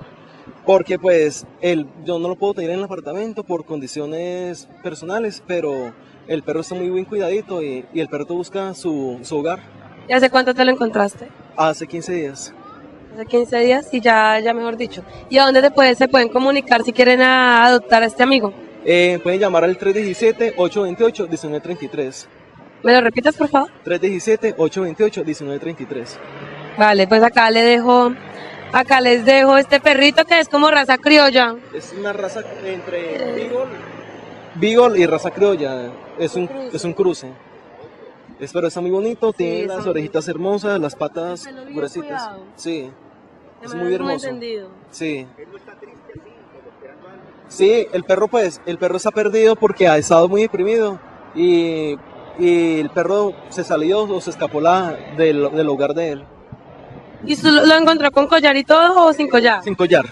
Porque pues el, yo no lo puedo tener en el apartamento por condiciones personales, pero el perro está muy bien cuidadito y, y el perro busca su, su hogar. ¿Y hace cuánto te lo encontraste? Hace 15 días. Hace 15 días y ya, ya mejor dicho. ¿Y a dónde te puede- se pueden comunicar si quieren a- adoptar a este amigo? Eh, pueden llamar al 317-828-1933. ¿Me lo repites, por favor? 317-828-1933. Vale, pues acá le dejo, acá les dejo este perrito que es como raza criolla. Es una raza entre Beagle, Beagle y raza criolla. Es un, es un cruce. Es, pero está muy bonito, tiene las orejitas hermosas, las patas gruesitas. Sí, es muy hermoso. Sí. Sí, el perro pues, el perro está perdido porque ha estado muy deprimido y, y el perro se salió o se escapó la, del, del hogar de él. ¿Y usted lo, encontró con collar y todo o sin collar? Sin collar.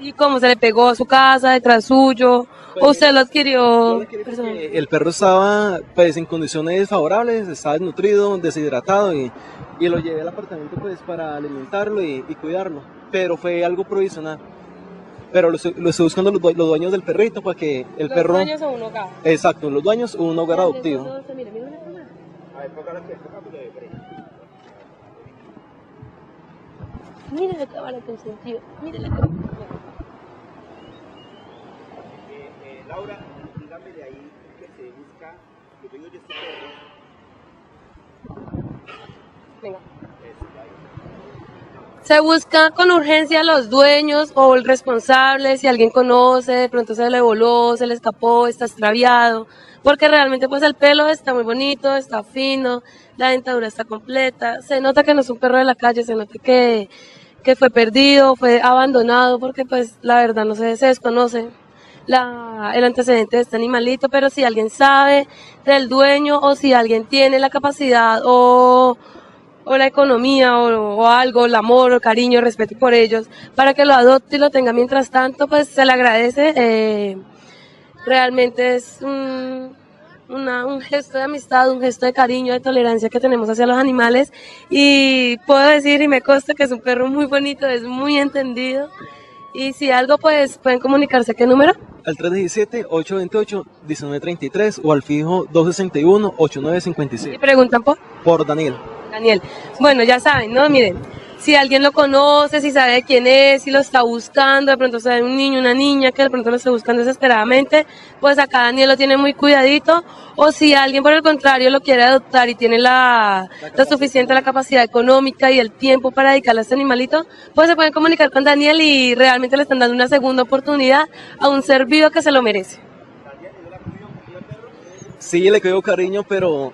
¿Y cómo se le pegó a su casa, detrás suyo? ¿O usted lo adquirió? El perro estaba pues en condiciones favorables, estaba desnutrido, deshidratado y, y lo llevé al apartamento pues para alimentarlo y, y cuidarlo. Pero fue algo provisional. Pero lo, estoy- lo estoy buscando los, los dueños del perrito para que el ¿Los perro... dueños o un hogar? Exacto, los dueños o un hogar adoptivo. Mira la cámara consentido, mira la cámara. Laura, dígame de ahí que se busca los de este perro. Venga. Se busca con urgencia los dueños o el responsable, si alguien conoce, de pronto se le voló, se le escapó, está extraviado, porque realmente pues el pelo está muy bonito, está fino, la dentadura está completa, se nota que no es un perro de la calle, se nota que, que fue perdido, fue abandonado, porque pues la verdad no se, desconoce el antecedente de este animalito, pero si alguien sabe del dueño o si alguien tiene la capacidad o o la economía o, o algo, el amor o cariño, respeto por ellos, para que lo adopte y lo tenga mientras tanto, pues se le agradece. eh, realmente es un, una- un gesto de amistad, un gesto de cariño, de tolerancia que tenemos hacia los animales y puedo decir y me consta que es un perro muy bonito, es muy entendido y si algo pues pueden comunicarse, ¿qué número? Al 317-828-1933 o al fijo 261-8957. Y preguntan por... Por Daniel. Daniel. Bueno, ya saben, ¿no? Miren, si alguien lo conoce, si sabe quién es, si lo está buscando, de pronto sabe un niño, una niña que de pronto lo está buscando desesperadamente, pues acá Daniel lo tiene muy cuidadito. O si alguien por el contrario lo quiere adoptar y tiene la, suficiente la capacidad económica y el tiempo para dedicarle a este animalito, pues se pueden comunicar con Daniel y realmente le están dando una segunda oportunidad a un ser vivo que se lo merece. Sí, le cuido cariño, pero,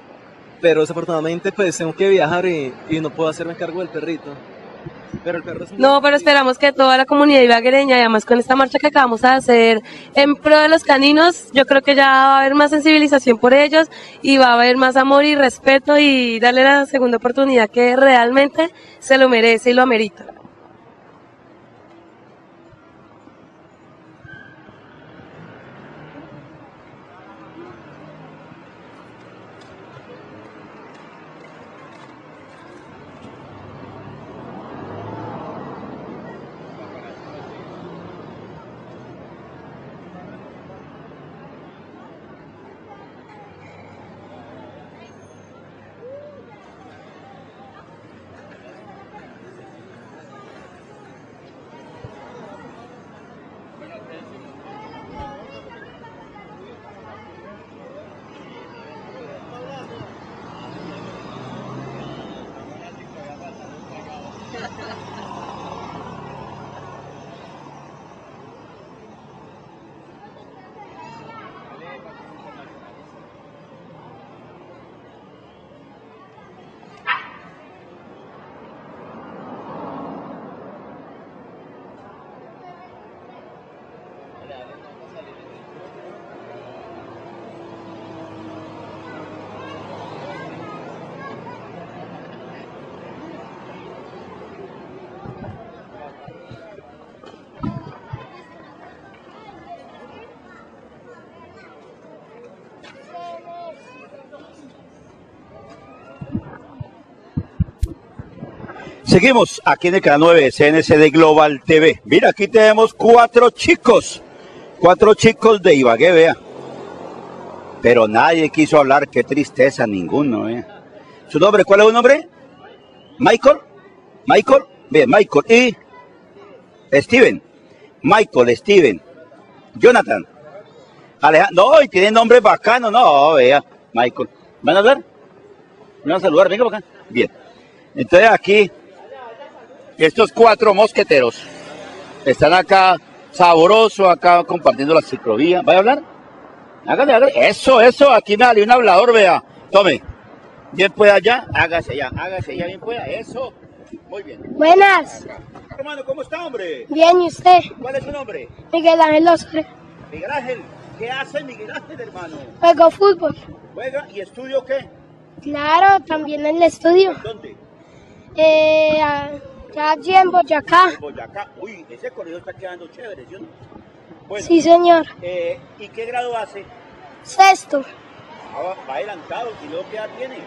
pero desafortunadamente pues tengo que viajar y, y no puedo hacerme cargo del perrito. Pero el perro es No, pero esperamos que toda la comunidad ibaguereña, y además con esta marcha que acabamos de hacer en pro de los caninos, yo creo que ya va a haber más sensibilización por ellos y va a haber más amor y respeto y darle la segunda oportunidad que realmente se lo merece y lo amerita. Seguimos aquí en el canal 9 CNC Global TV. Mira, aquí tenemos cuatro chicos. Cuatro chicos de Ibagué, vea. Pero nadie quiso hablar, qué tristeza, ninguno, ¿eh? ¿Su nombre? ¿Cuál es su nombre? Michael. Michael. Bien, Michael. Y Steven. Michael, Steven. Jonathan. Alejandro. No, y tiene nombre bacano, no, vea. Michael. ¿Van a hablar? ¿Me van a saludar? Venga acá. Bien. Entonces aquí, estos cuatro mosqueteros están acá sabroso, acá compartiendo la ciclovía. ¿Va a hablar? Hágale, hágale. Eso, eso, aquí me salió un hablador, vea. Tome. Bien pueda allá, hágase allá, hágase allá, bien pueda. Eso. Muy bien. Buenas. Hermano, ¿cómo está, hombre? Bien, ¿y usted? ¿Cuál es su nombre? Miguel Ángel Oscar. Miguel Ángel. ¿Qué hace Miguel Ángel, hermano? Juego fútbol. ¿Juega y estudio qué? Claro, también en el estudio. ¿Dónde? Eh, ya allí en Boyacá. En Boyacá. Uy, ese colegio está quedando chévere, ¿sí o no? Bueno, Sí, señor. eh, ¿Y qué grado hace? Sexto, Ah, va, adelantado, ¿y luego qué edad tiene?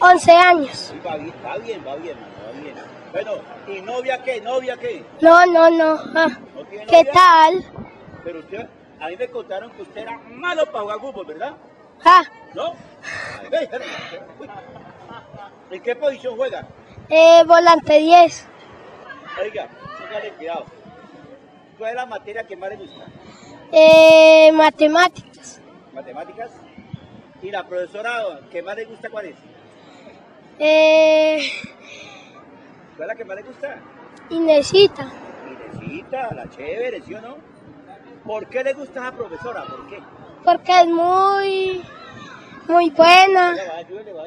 11 años. Uy, va bien, va bien, va bien, mano, va bien. Bueno, ¿y novia qué? ¿Novia qué? No, no, no. ah, ¿No tiene ¿Qué novia? tal? Pero usted, a mí me contaron que usted era malo para jugar fútbol, ¿verdad? Ah, ¿No? ¿En qué posición juega? eh, volante 10. Oiga, póngale cuidado. ¿Cuál es la materia que más le gusta? Eh, matemáticas. ¿Matemáticas? ¿Y la profesora que más le gusta cuál es? Eh, ¿Cuál es la que más le gusta? Inesita. Inesita, la chévere, ¿sí o no? ¿Por qué le gusta a esa profesora? ¿Por qué? Porque es muy, muy buena. Ayúdele, no.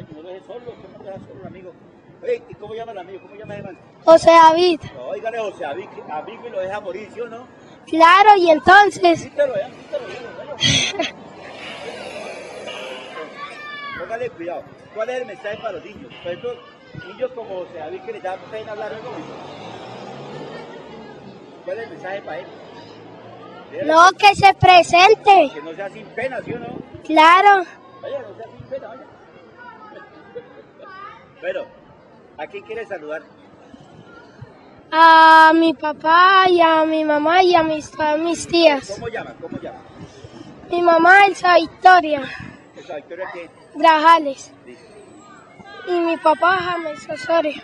Oye, ¿y cómo llama el amigo? ¿Cómo llama el man? José David. No, oígale, José, amigo, amigo y lo deja morir, ¿sí o no? Claro, y entonces. Quítalo, ya, quítalo, ya. Póngale cuidado. ¿Cuál es el mensaje para los niños? Por ejemplo, niños como José David que les da pena hablar público. ¿Cuál es el mensaje para él? No, que se presente. Que no sea sin pena, ¿sí o no? Claro. Vaya, no sea sin pena, vaya. Bueno, ¿a quién quiere saludar? A mi papá y a mi mamá y a mis, a mis tías. ¿Cómo llama? ¿Cómo llama? Mi mamá Elsa Victoria Esa Victoria que... Grajales. Listo. Y mi papá James Osorio.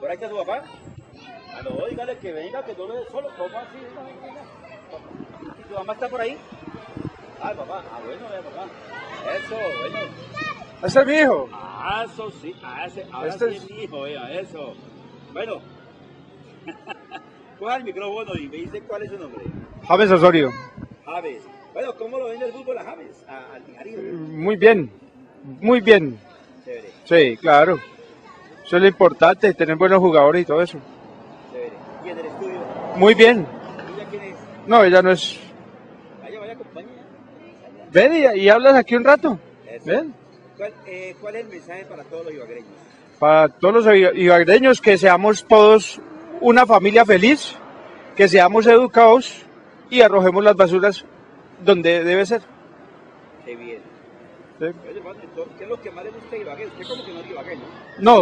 ¿Por ahí está su papá? A lo dígale que venga, que no lo solo. ¿Cómo así? Venga, venga, venga. ¿Y tu mamá está por ahí? Ah, papá. Ah, bueno, vea, papá. Eso, bueno. Ese es mi hijo. Ah, eso sí. Ah, ese, ahora Este sí es- es mi hijo, vea, eso. Bueno. Coja el micrófono y me dice cuál es su nombre. James Osorio. Javes. Bueno, ¿cómo lo ven el fútbol a Javes? A- Al Tijarí. Muy bien. Muy bien. Chévere, Sí, claro. Eso es lo importante, tener buenos jugadores y todo eso. chévere. ¿Y en el estudio? Muy bien. ¿Ella quién es? No, ella no es... Vaya, vaya, compañía. Ven y, y hablas aquí un rato. Eso. Ven. ¿Cuál, eh, ¿Cuál es el mensaje para todos los ibaguereños? Para todos los iba- ibaguereños, que seamos todos una familia feliz, que seamos educados y arrojemos las basuras donde debe ser. Qué bien. Sí. ¿qué es lo que más le gusta de Ibagué? Usted como que no es Ibagué, ¿no?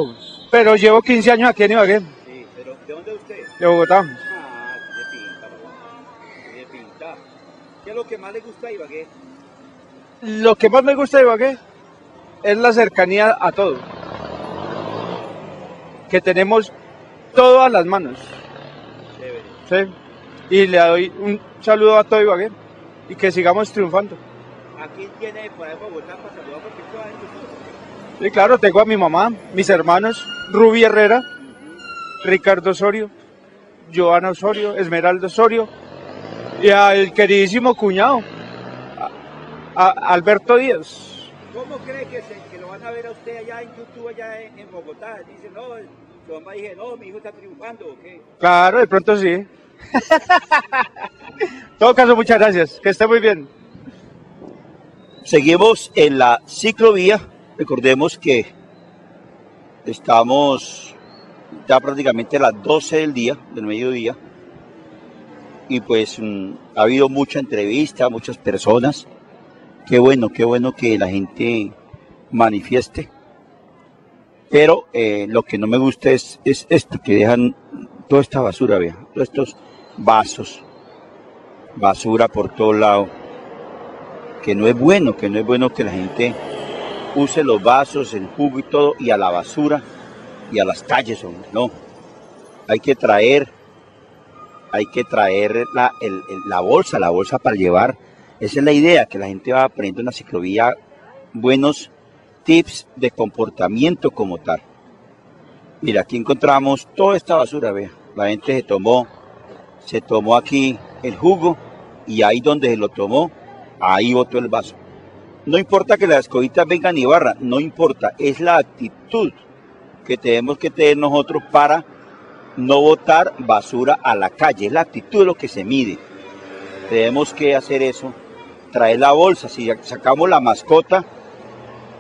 No, pero llevo 15 años aquí en Ibagué, Sí, pero ¿de dónde es usted? de Bogotá. Ah, de pinta, papá. De pinta. ¿Qué es lo que más le gusta de Ibagué? Lo que más me gusta de Ibagué es la cercanía a todo. Que tenemos todo a las manos. Chévere. ¿sí? Y le doy un saludo a todo Ibagué y que sigamos triunfando. ¿A quién tiene por ahí Bogotá para saludar? Porque. Sí, claro, tengo a mi mamá, mis hermanos, Ruby Herrera, Ricardo Osorio, Joana Osorio, Esmeralda Osorio y al queridísimo cuñado, a- a Alberto Díaz. ¿Cómo cree que, se, que lo van a ver a usted allá en YouTube, allá en, en Bogotá? Dice, no, su mamá dice, no, mi hijo está triunfando, ¿o qué? Claro, de pronto sí. En todo caso, muchas gracias. Que esté muy bien. Seguimos en la ciclovía. Recordemos que estamos ya prácticamente a las 12 del día, del mediodía. Y pues mm, ha habido mucha entrevista, muchas personas. Qué bueno, qué bueno que la gente manifieste Pero eh, lo que no me gusta es, es esto, que dejan toda esta basura, vea, todos estos vasos, basura por todo lado, que no es bueno, que no es bueno que la gente use los vasos, el jugo y todo, y a la basura y a las calles, hombre, no. Hay que traer, hay que traer la bolsa, la bolsa para llevar. Esa es la idea, que la gente va aprendiendo en la ciclovía buenos tips de comportamiento como tal. Mira, aquí encontramos toda esta basura, vea. La gente se tomó, se tomó aquí el jugo y ahí donde se lo tomó, ahí botó el vaso. No importa que las escobitas vengan y barra, no importa, es la actitud que tenemos que tener nosotros para no botar basura a la calle. Es la actitud lo que se mide. Tenemos que hacer eso, traer la bolsa. Si sacamos la mascota,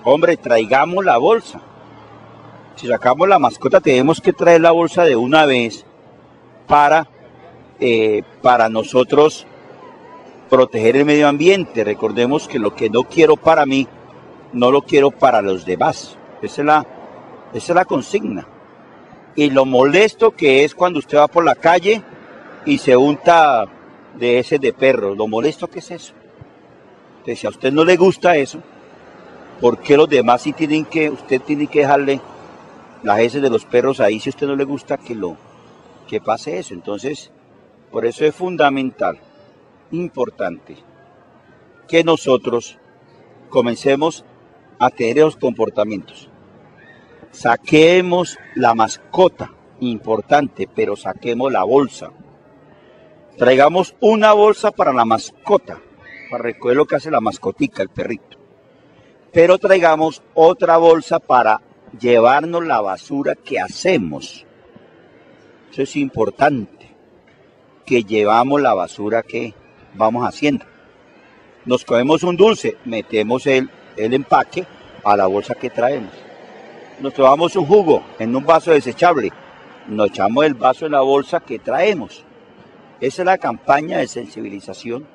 hombre, traigamos la bolsa. Si sacamos la mascota, tenemos que traer la bolsa de una vez para, eh, para nosotros proteger el medio ambiente. Recordemos que lo que no quiero para mí, no lo quiero para los demás. Esa es la, esa es la consigna. Y lo molesto que es cuando usted va por la calle y se unta de ese de perro. Lo molesto que es eso. Entonces, si a usted no le gusta eso, ¿por qué los demás sí tienen que, usted tiene que dejarle las heces de los perros ahí si a usted no le gusta que lo, que pase eso? Entonces, por eso es fundamental, importante, que nosotros comencemos a tener esos comportamientos. Saquemos la mascota, importante, pero saquemos la bolsa. Traigamos una bolsa para la mascota, para recoger lo que hace la mascotica, el perrito. Pero traigamos otra bolsa para llevarnos la basura que hacemos. Eso es importante, que llevamos la basura que vamos haciendo. Nos comemos un dulce, metemos el, el empaque a la bolsa que traemos. Nos tomamos un jugo en un vaso desechable, nos echamos el vaso en la bolsa que traemos. Esa es la campaña de sensibilización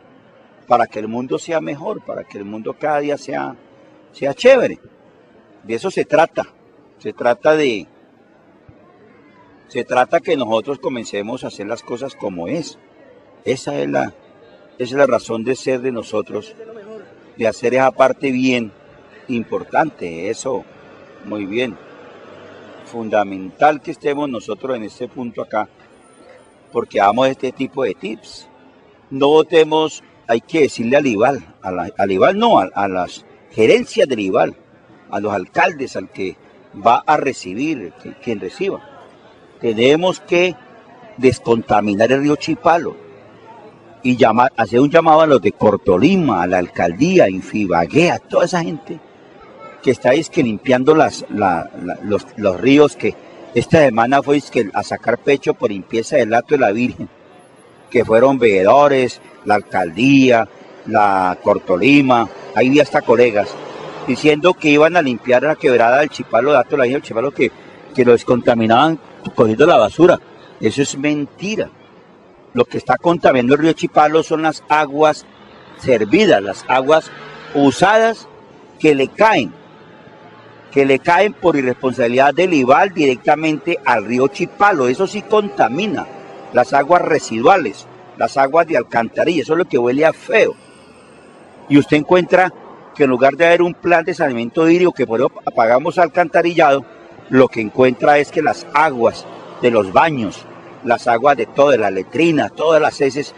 para que el mundo sea mejor, para que el mundo cada día sea, sea chévere. De eso se trata. Se trata de, se trata que nosotros comencemos a hacer las cosas como es. Esa es la, esa es la razón de ser de nosotros, de hacer esa parte bien importante, eso, muy bien. Fundamental que estemos nosotros en este punto acá, porque damos este tipo de tips. No votemos, hay que decirle al IVAL, al IVAL no, a, las gerencias del IVAL, a los alcaldes, al que va a recibir, quien reciba. Tenemos que descontaminar el río Chipalo y hacer un llamado a los de Cortolima, a la alcaldía, Infibagué, a toda esa gente que está es que limpiando los, ríos, que esta semana fue a sacar pecho por limpieza del Lato de la Virgen, que fueron veedores, la alcaldía, la Cortolima, ahí vi hasta colegas, diciendo que iban a limpiar la quebrada del Chipalo, Lato de la Virgen, el Chipalo que, que lo descontaminaban cogiendo la basura. Eso es mentira. Lo que está contaminando el río Chipalo son las aguas servidas, las aguas usadas que le caen, que le caen por irresponsabilidad del IVAL directamente al río Chipalo. Eso sí contamina las aguas residuales, las aguas de alcantarilla, eso es lo que huele a feo. Y usted encuentra que en lugar de haber un plan de saneamiento hídrico que por eso apagamos alcantarillado, lo que encuentra es que las aguas de los baños, las aguas de todas las letrinas, todas las heces,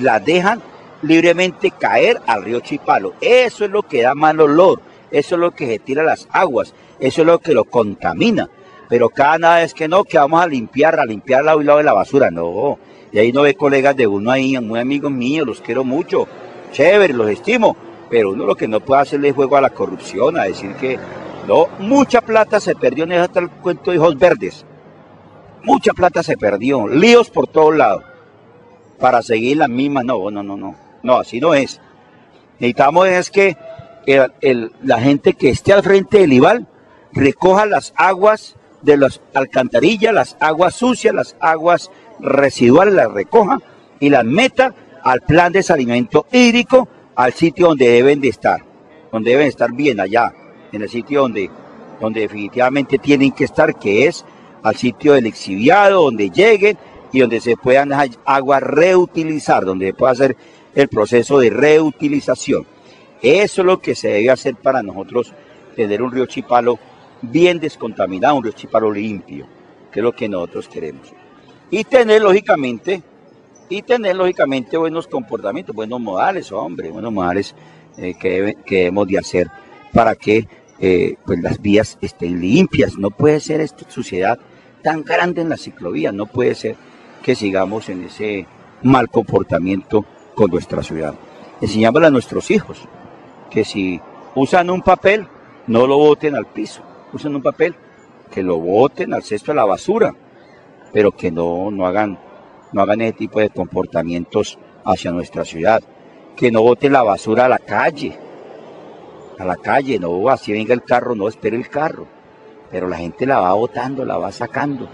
las dejan libremente caer al río Chipalo. Eso es lo que da mal olor, eso es lo que se tira las aguas, eso es lo que lo contamina. Pero cada vez que no, que vamos a limpiar, a limpiar lado y lado de la basura, no. Y ahí no ve colegas de uno ahí, muy amigos míos, los quiero mucho, chévere, los estimo. Pero uno lo que no puede hacerle juego a la corrupción, a decir que no, mucha plata se perdió en hasta el cuento de hijos verdes. Mucha plata se perdió, líos por todos lados. Para seguir la misma, no, no, no, no. No, así no es. Necesitamos es que el- el- la gente que esté al frente del IVAL recoja las aguas de las alcantarillas, las aguas sucias, las aguas residuales, las recoja y las meta al plan de saneamiento hídrico, al sitio donde deben de estar, donde deben estar bien allá, en el sitio donde, donde definitivamente tienen que estar, que es al sitio del exhibiado, donde lleguen y donde se puedan agua reutilizar, donde se pueda hacer el proceso de reutilización. Eso es lo que se debe hacer para nosotros tener un río Chipalo bien descontaminado, un río Chipalo limpio, que es lo que nosotros queremos. Y tener, lógicamente, y tener, lógicamente, buenos comportamientos, buenos modales, hombre, buenos modales eh, que, debemos de hacer para que eh, pues las vías estén limpias. No puede ser esta suciedad tan grande en la ciclovía, no puede ser que sigamos en ese mal comportamiento con nuestra ciudad. Enseñámosle a nuestros hijos que si usan un papel, no lo boten al piso, usen un papel, que lo boten al cesto de la basura, pero que no, no, hagan, no hagan ese tipo de comportamientos hacia nuestra ciudad, que no boten la basura a la calle, a la calle, no, así venga el carro, no espere el carro, pero la gente la va botando, la va sacando.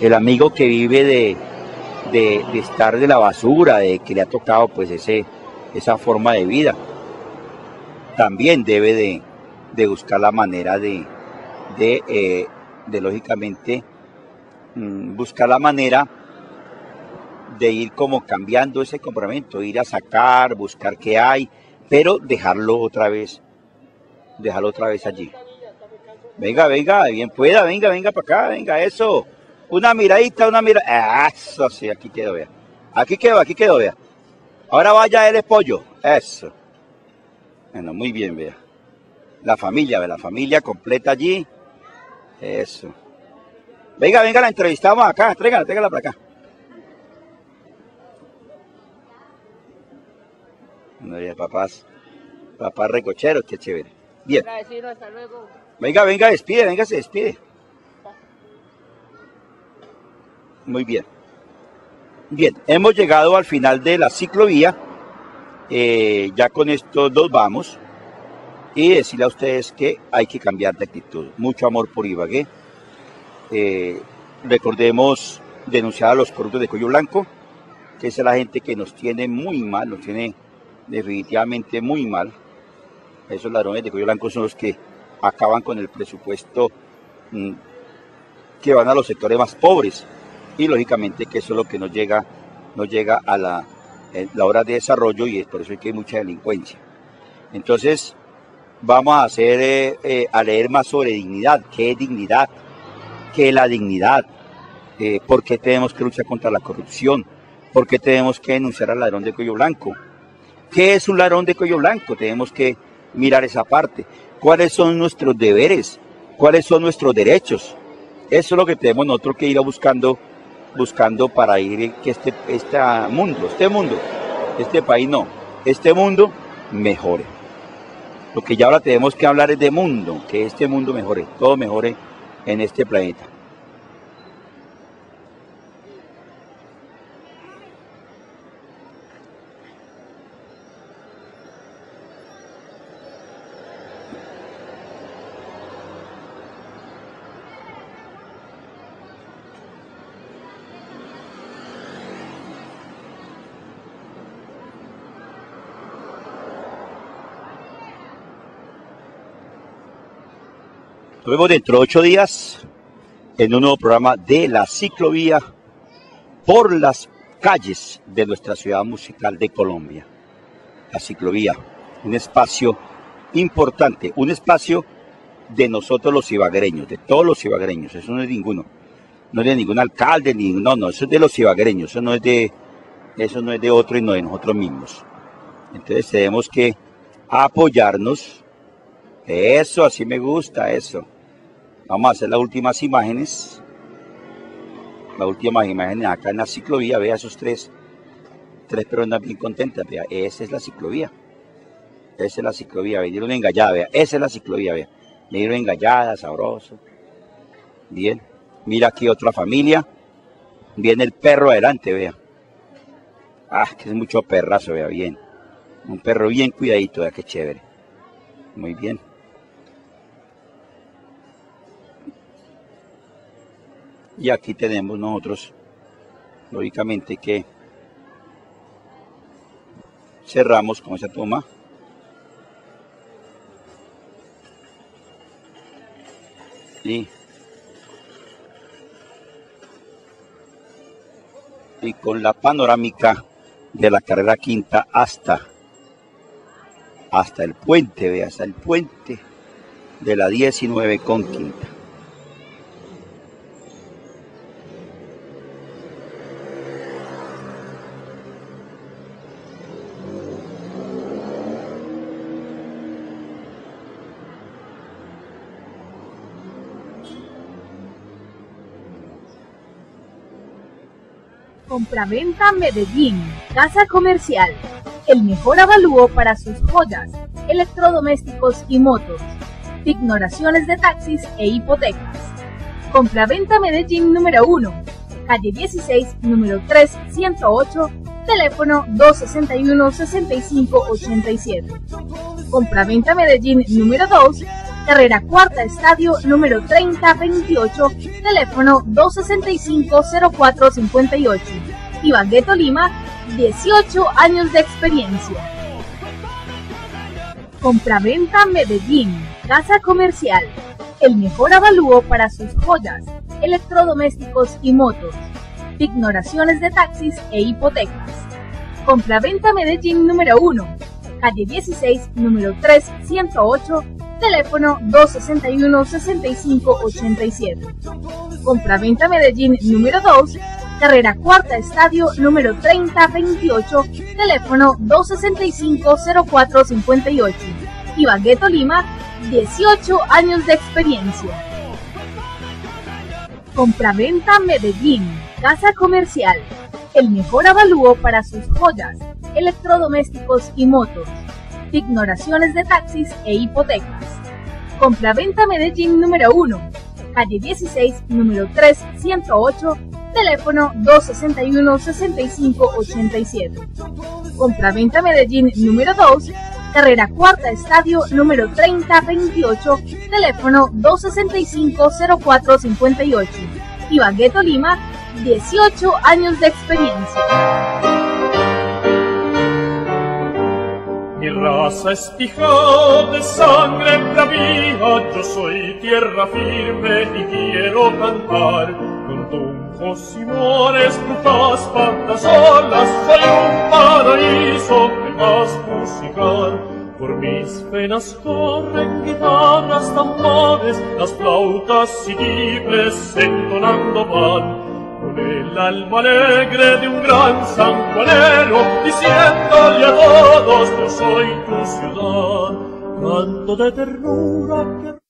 El amigo que vive de, de, estar de la basura, de que le ha tocado pues ese, esa forma de vida. También debe de, buscar la manera de, de, eh, lógicamente, mm, buscar la manera de ir como cambiando ese comportamiento, ir a sacar, buscar qué hay, pero dejarlo otra vez, dejarlo otra vez allí. Venga, venga, bien pueda, venga, venga para acá, venga, eso. Una miradita, una mirada. Eso sí, aquí quedó, vea. Aquí quedó, aquí quedó, vea. Ahora vaya el pollo. Eso. Bueno, muy bien, vea. La familia, vea, la familia completa allí. Eso. Venga, venga, la entrevistamos acá. Tráigala, tráigala para acá. No, ya, papás. Papás recocheros, qué chévere. Bien. Venga, venga, despide, venga, se despide. Muy bien. Bien, hemos llegado al final de la ciclovía. Eh, ya con esto nos vamos. Y decirle a ustedes que hay que cambiar de actitud. Mucho amor por Ibagué. Eh, recordemos denunciar a los corruptos de Cuello Blanco, que es la gente que nos tiene muy mal, nos tiene definitivamente muy mal. Esos ladrones de Cuello Blanco son los que acaban con el presupuesto mm, que van a los sectores más pobres y lógicamente que eso es lo que nos llega, llega a la, la hora de desarrollo y es por eso que hay mucha delincuencia. Entonces, vamos a hacer, eh, eh, a leer más sobre dignidad, qué es dignidad, qué es la dignidad, por qué tenemos que luchar contra la corrupción, por qué tenemos que denunciar al ladrón de cuello blanco, qué es un ladrón de cuello blanco, tenemos que mirar esa parte, cuáles son nuestros deberes, cuáles son nuestros derechos. Eso es lo que tenemos nosotros que ir buscando buscando para ir que este, este mundo, este mundo, este país no, este mundo mejore. Lo que ya ahora tenemos que hablar es de mundo, que este mundo mejore, todo mejore en este planeta. Nos vemos dentro de ocho días en un nuevo programa de la ciclovía por las calles de nuestra ciudad musical de Colombia. La ciclovía, un espacio importante, un espacio de nosotros los ibagreños, de todos los ibagreños, eso no es ninguno, no es de ningún alcalde, no, no, eso es de los ibagreños, eso no es de, eso no es de otro y no de nosotros mismos. Entonces tenemos que apoyarnos, eso, así me gusta, eso Vamos a hacer las últimas imágenes. Las últimas imágenes acá en la ciclovía. Vea esos tres, tres personas bien contentas. Vea, esa es la ciclovía. Esa es la ciclovía. Vinieron engalladas, vea. Esa es la ciclovía, vea. Vinieron engalladas, sabroso. Bien. Mira aquí otra familia. Viene el perro adelante, vea. Ah, que es mucho perrazo, vea, bien. Un perro bien cuidadito, vea, qué chévere. Muy bien. Y aquí tenemos nosotros, lógicamente, que cerramos con esa toma. Y, y con la panorámica de la carrera quinta hasta, hasta el puente, ve, hasta el puente de la 19 con quinta. Compraventa Medellín, Casa Comercial. El mejor avalúo para sus joyas, electrodomésticos y motos. Ignoraciones de taxis e hipotecas. Compraventa Medellín número 1, calle 16, número 3, 108, teléfono 261-6587. Compraventa Medellín número 2, carrera cuarta estadio número 3028, teléfono 265-0458. Gueto Lima, 18 años de experiencia. Compraventa Medellín, casa comercial. El mejor avalúo para sus joyas, electrodomésticos y motos. Ignoraciones de taxis e hipotecas. Compraventa Medellín número 1, calle 16, número 3, 108, teléfono 261-6587. Compraventa Medellín número 2, carrera cuarta estadio número 3028, teléfono 265-0458. Ibagueto Lima, 18 años de experiencia. Compraventa Medellín, casa comercial. El mejor avalúo para sus joyas, electrodomésticos y motos ignoraciones de taxis e hipotecas. Compraventa Medellín número 1, calle 16, número 3, 108, teléfono 261-6587. Compraventa Medellín número 2, carrera cuarta estadio número 3028, teléfono 265-0458. Ibagueto Lima, 18 años de experiencia. Mi raza es hija de sangre bravía, yo soy tierra firme y quiero cantar. Con tunjos y mores, brujas, patas, olas, soy un paraíso que más musical. Por mis venas corren guitarras, tambores, las flautas y tibles entonando van el alma alegre de un gran sanjuanero, diciéndole a todos, yo soy tu ciudad, canto de ternura que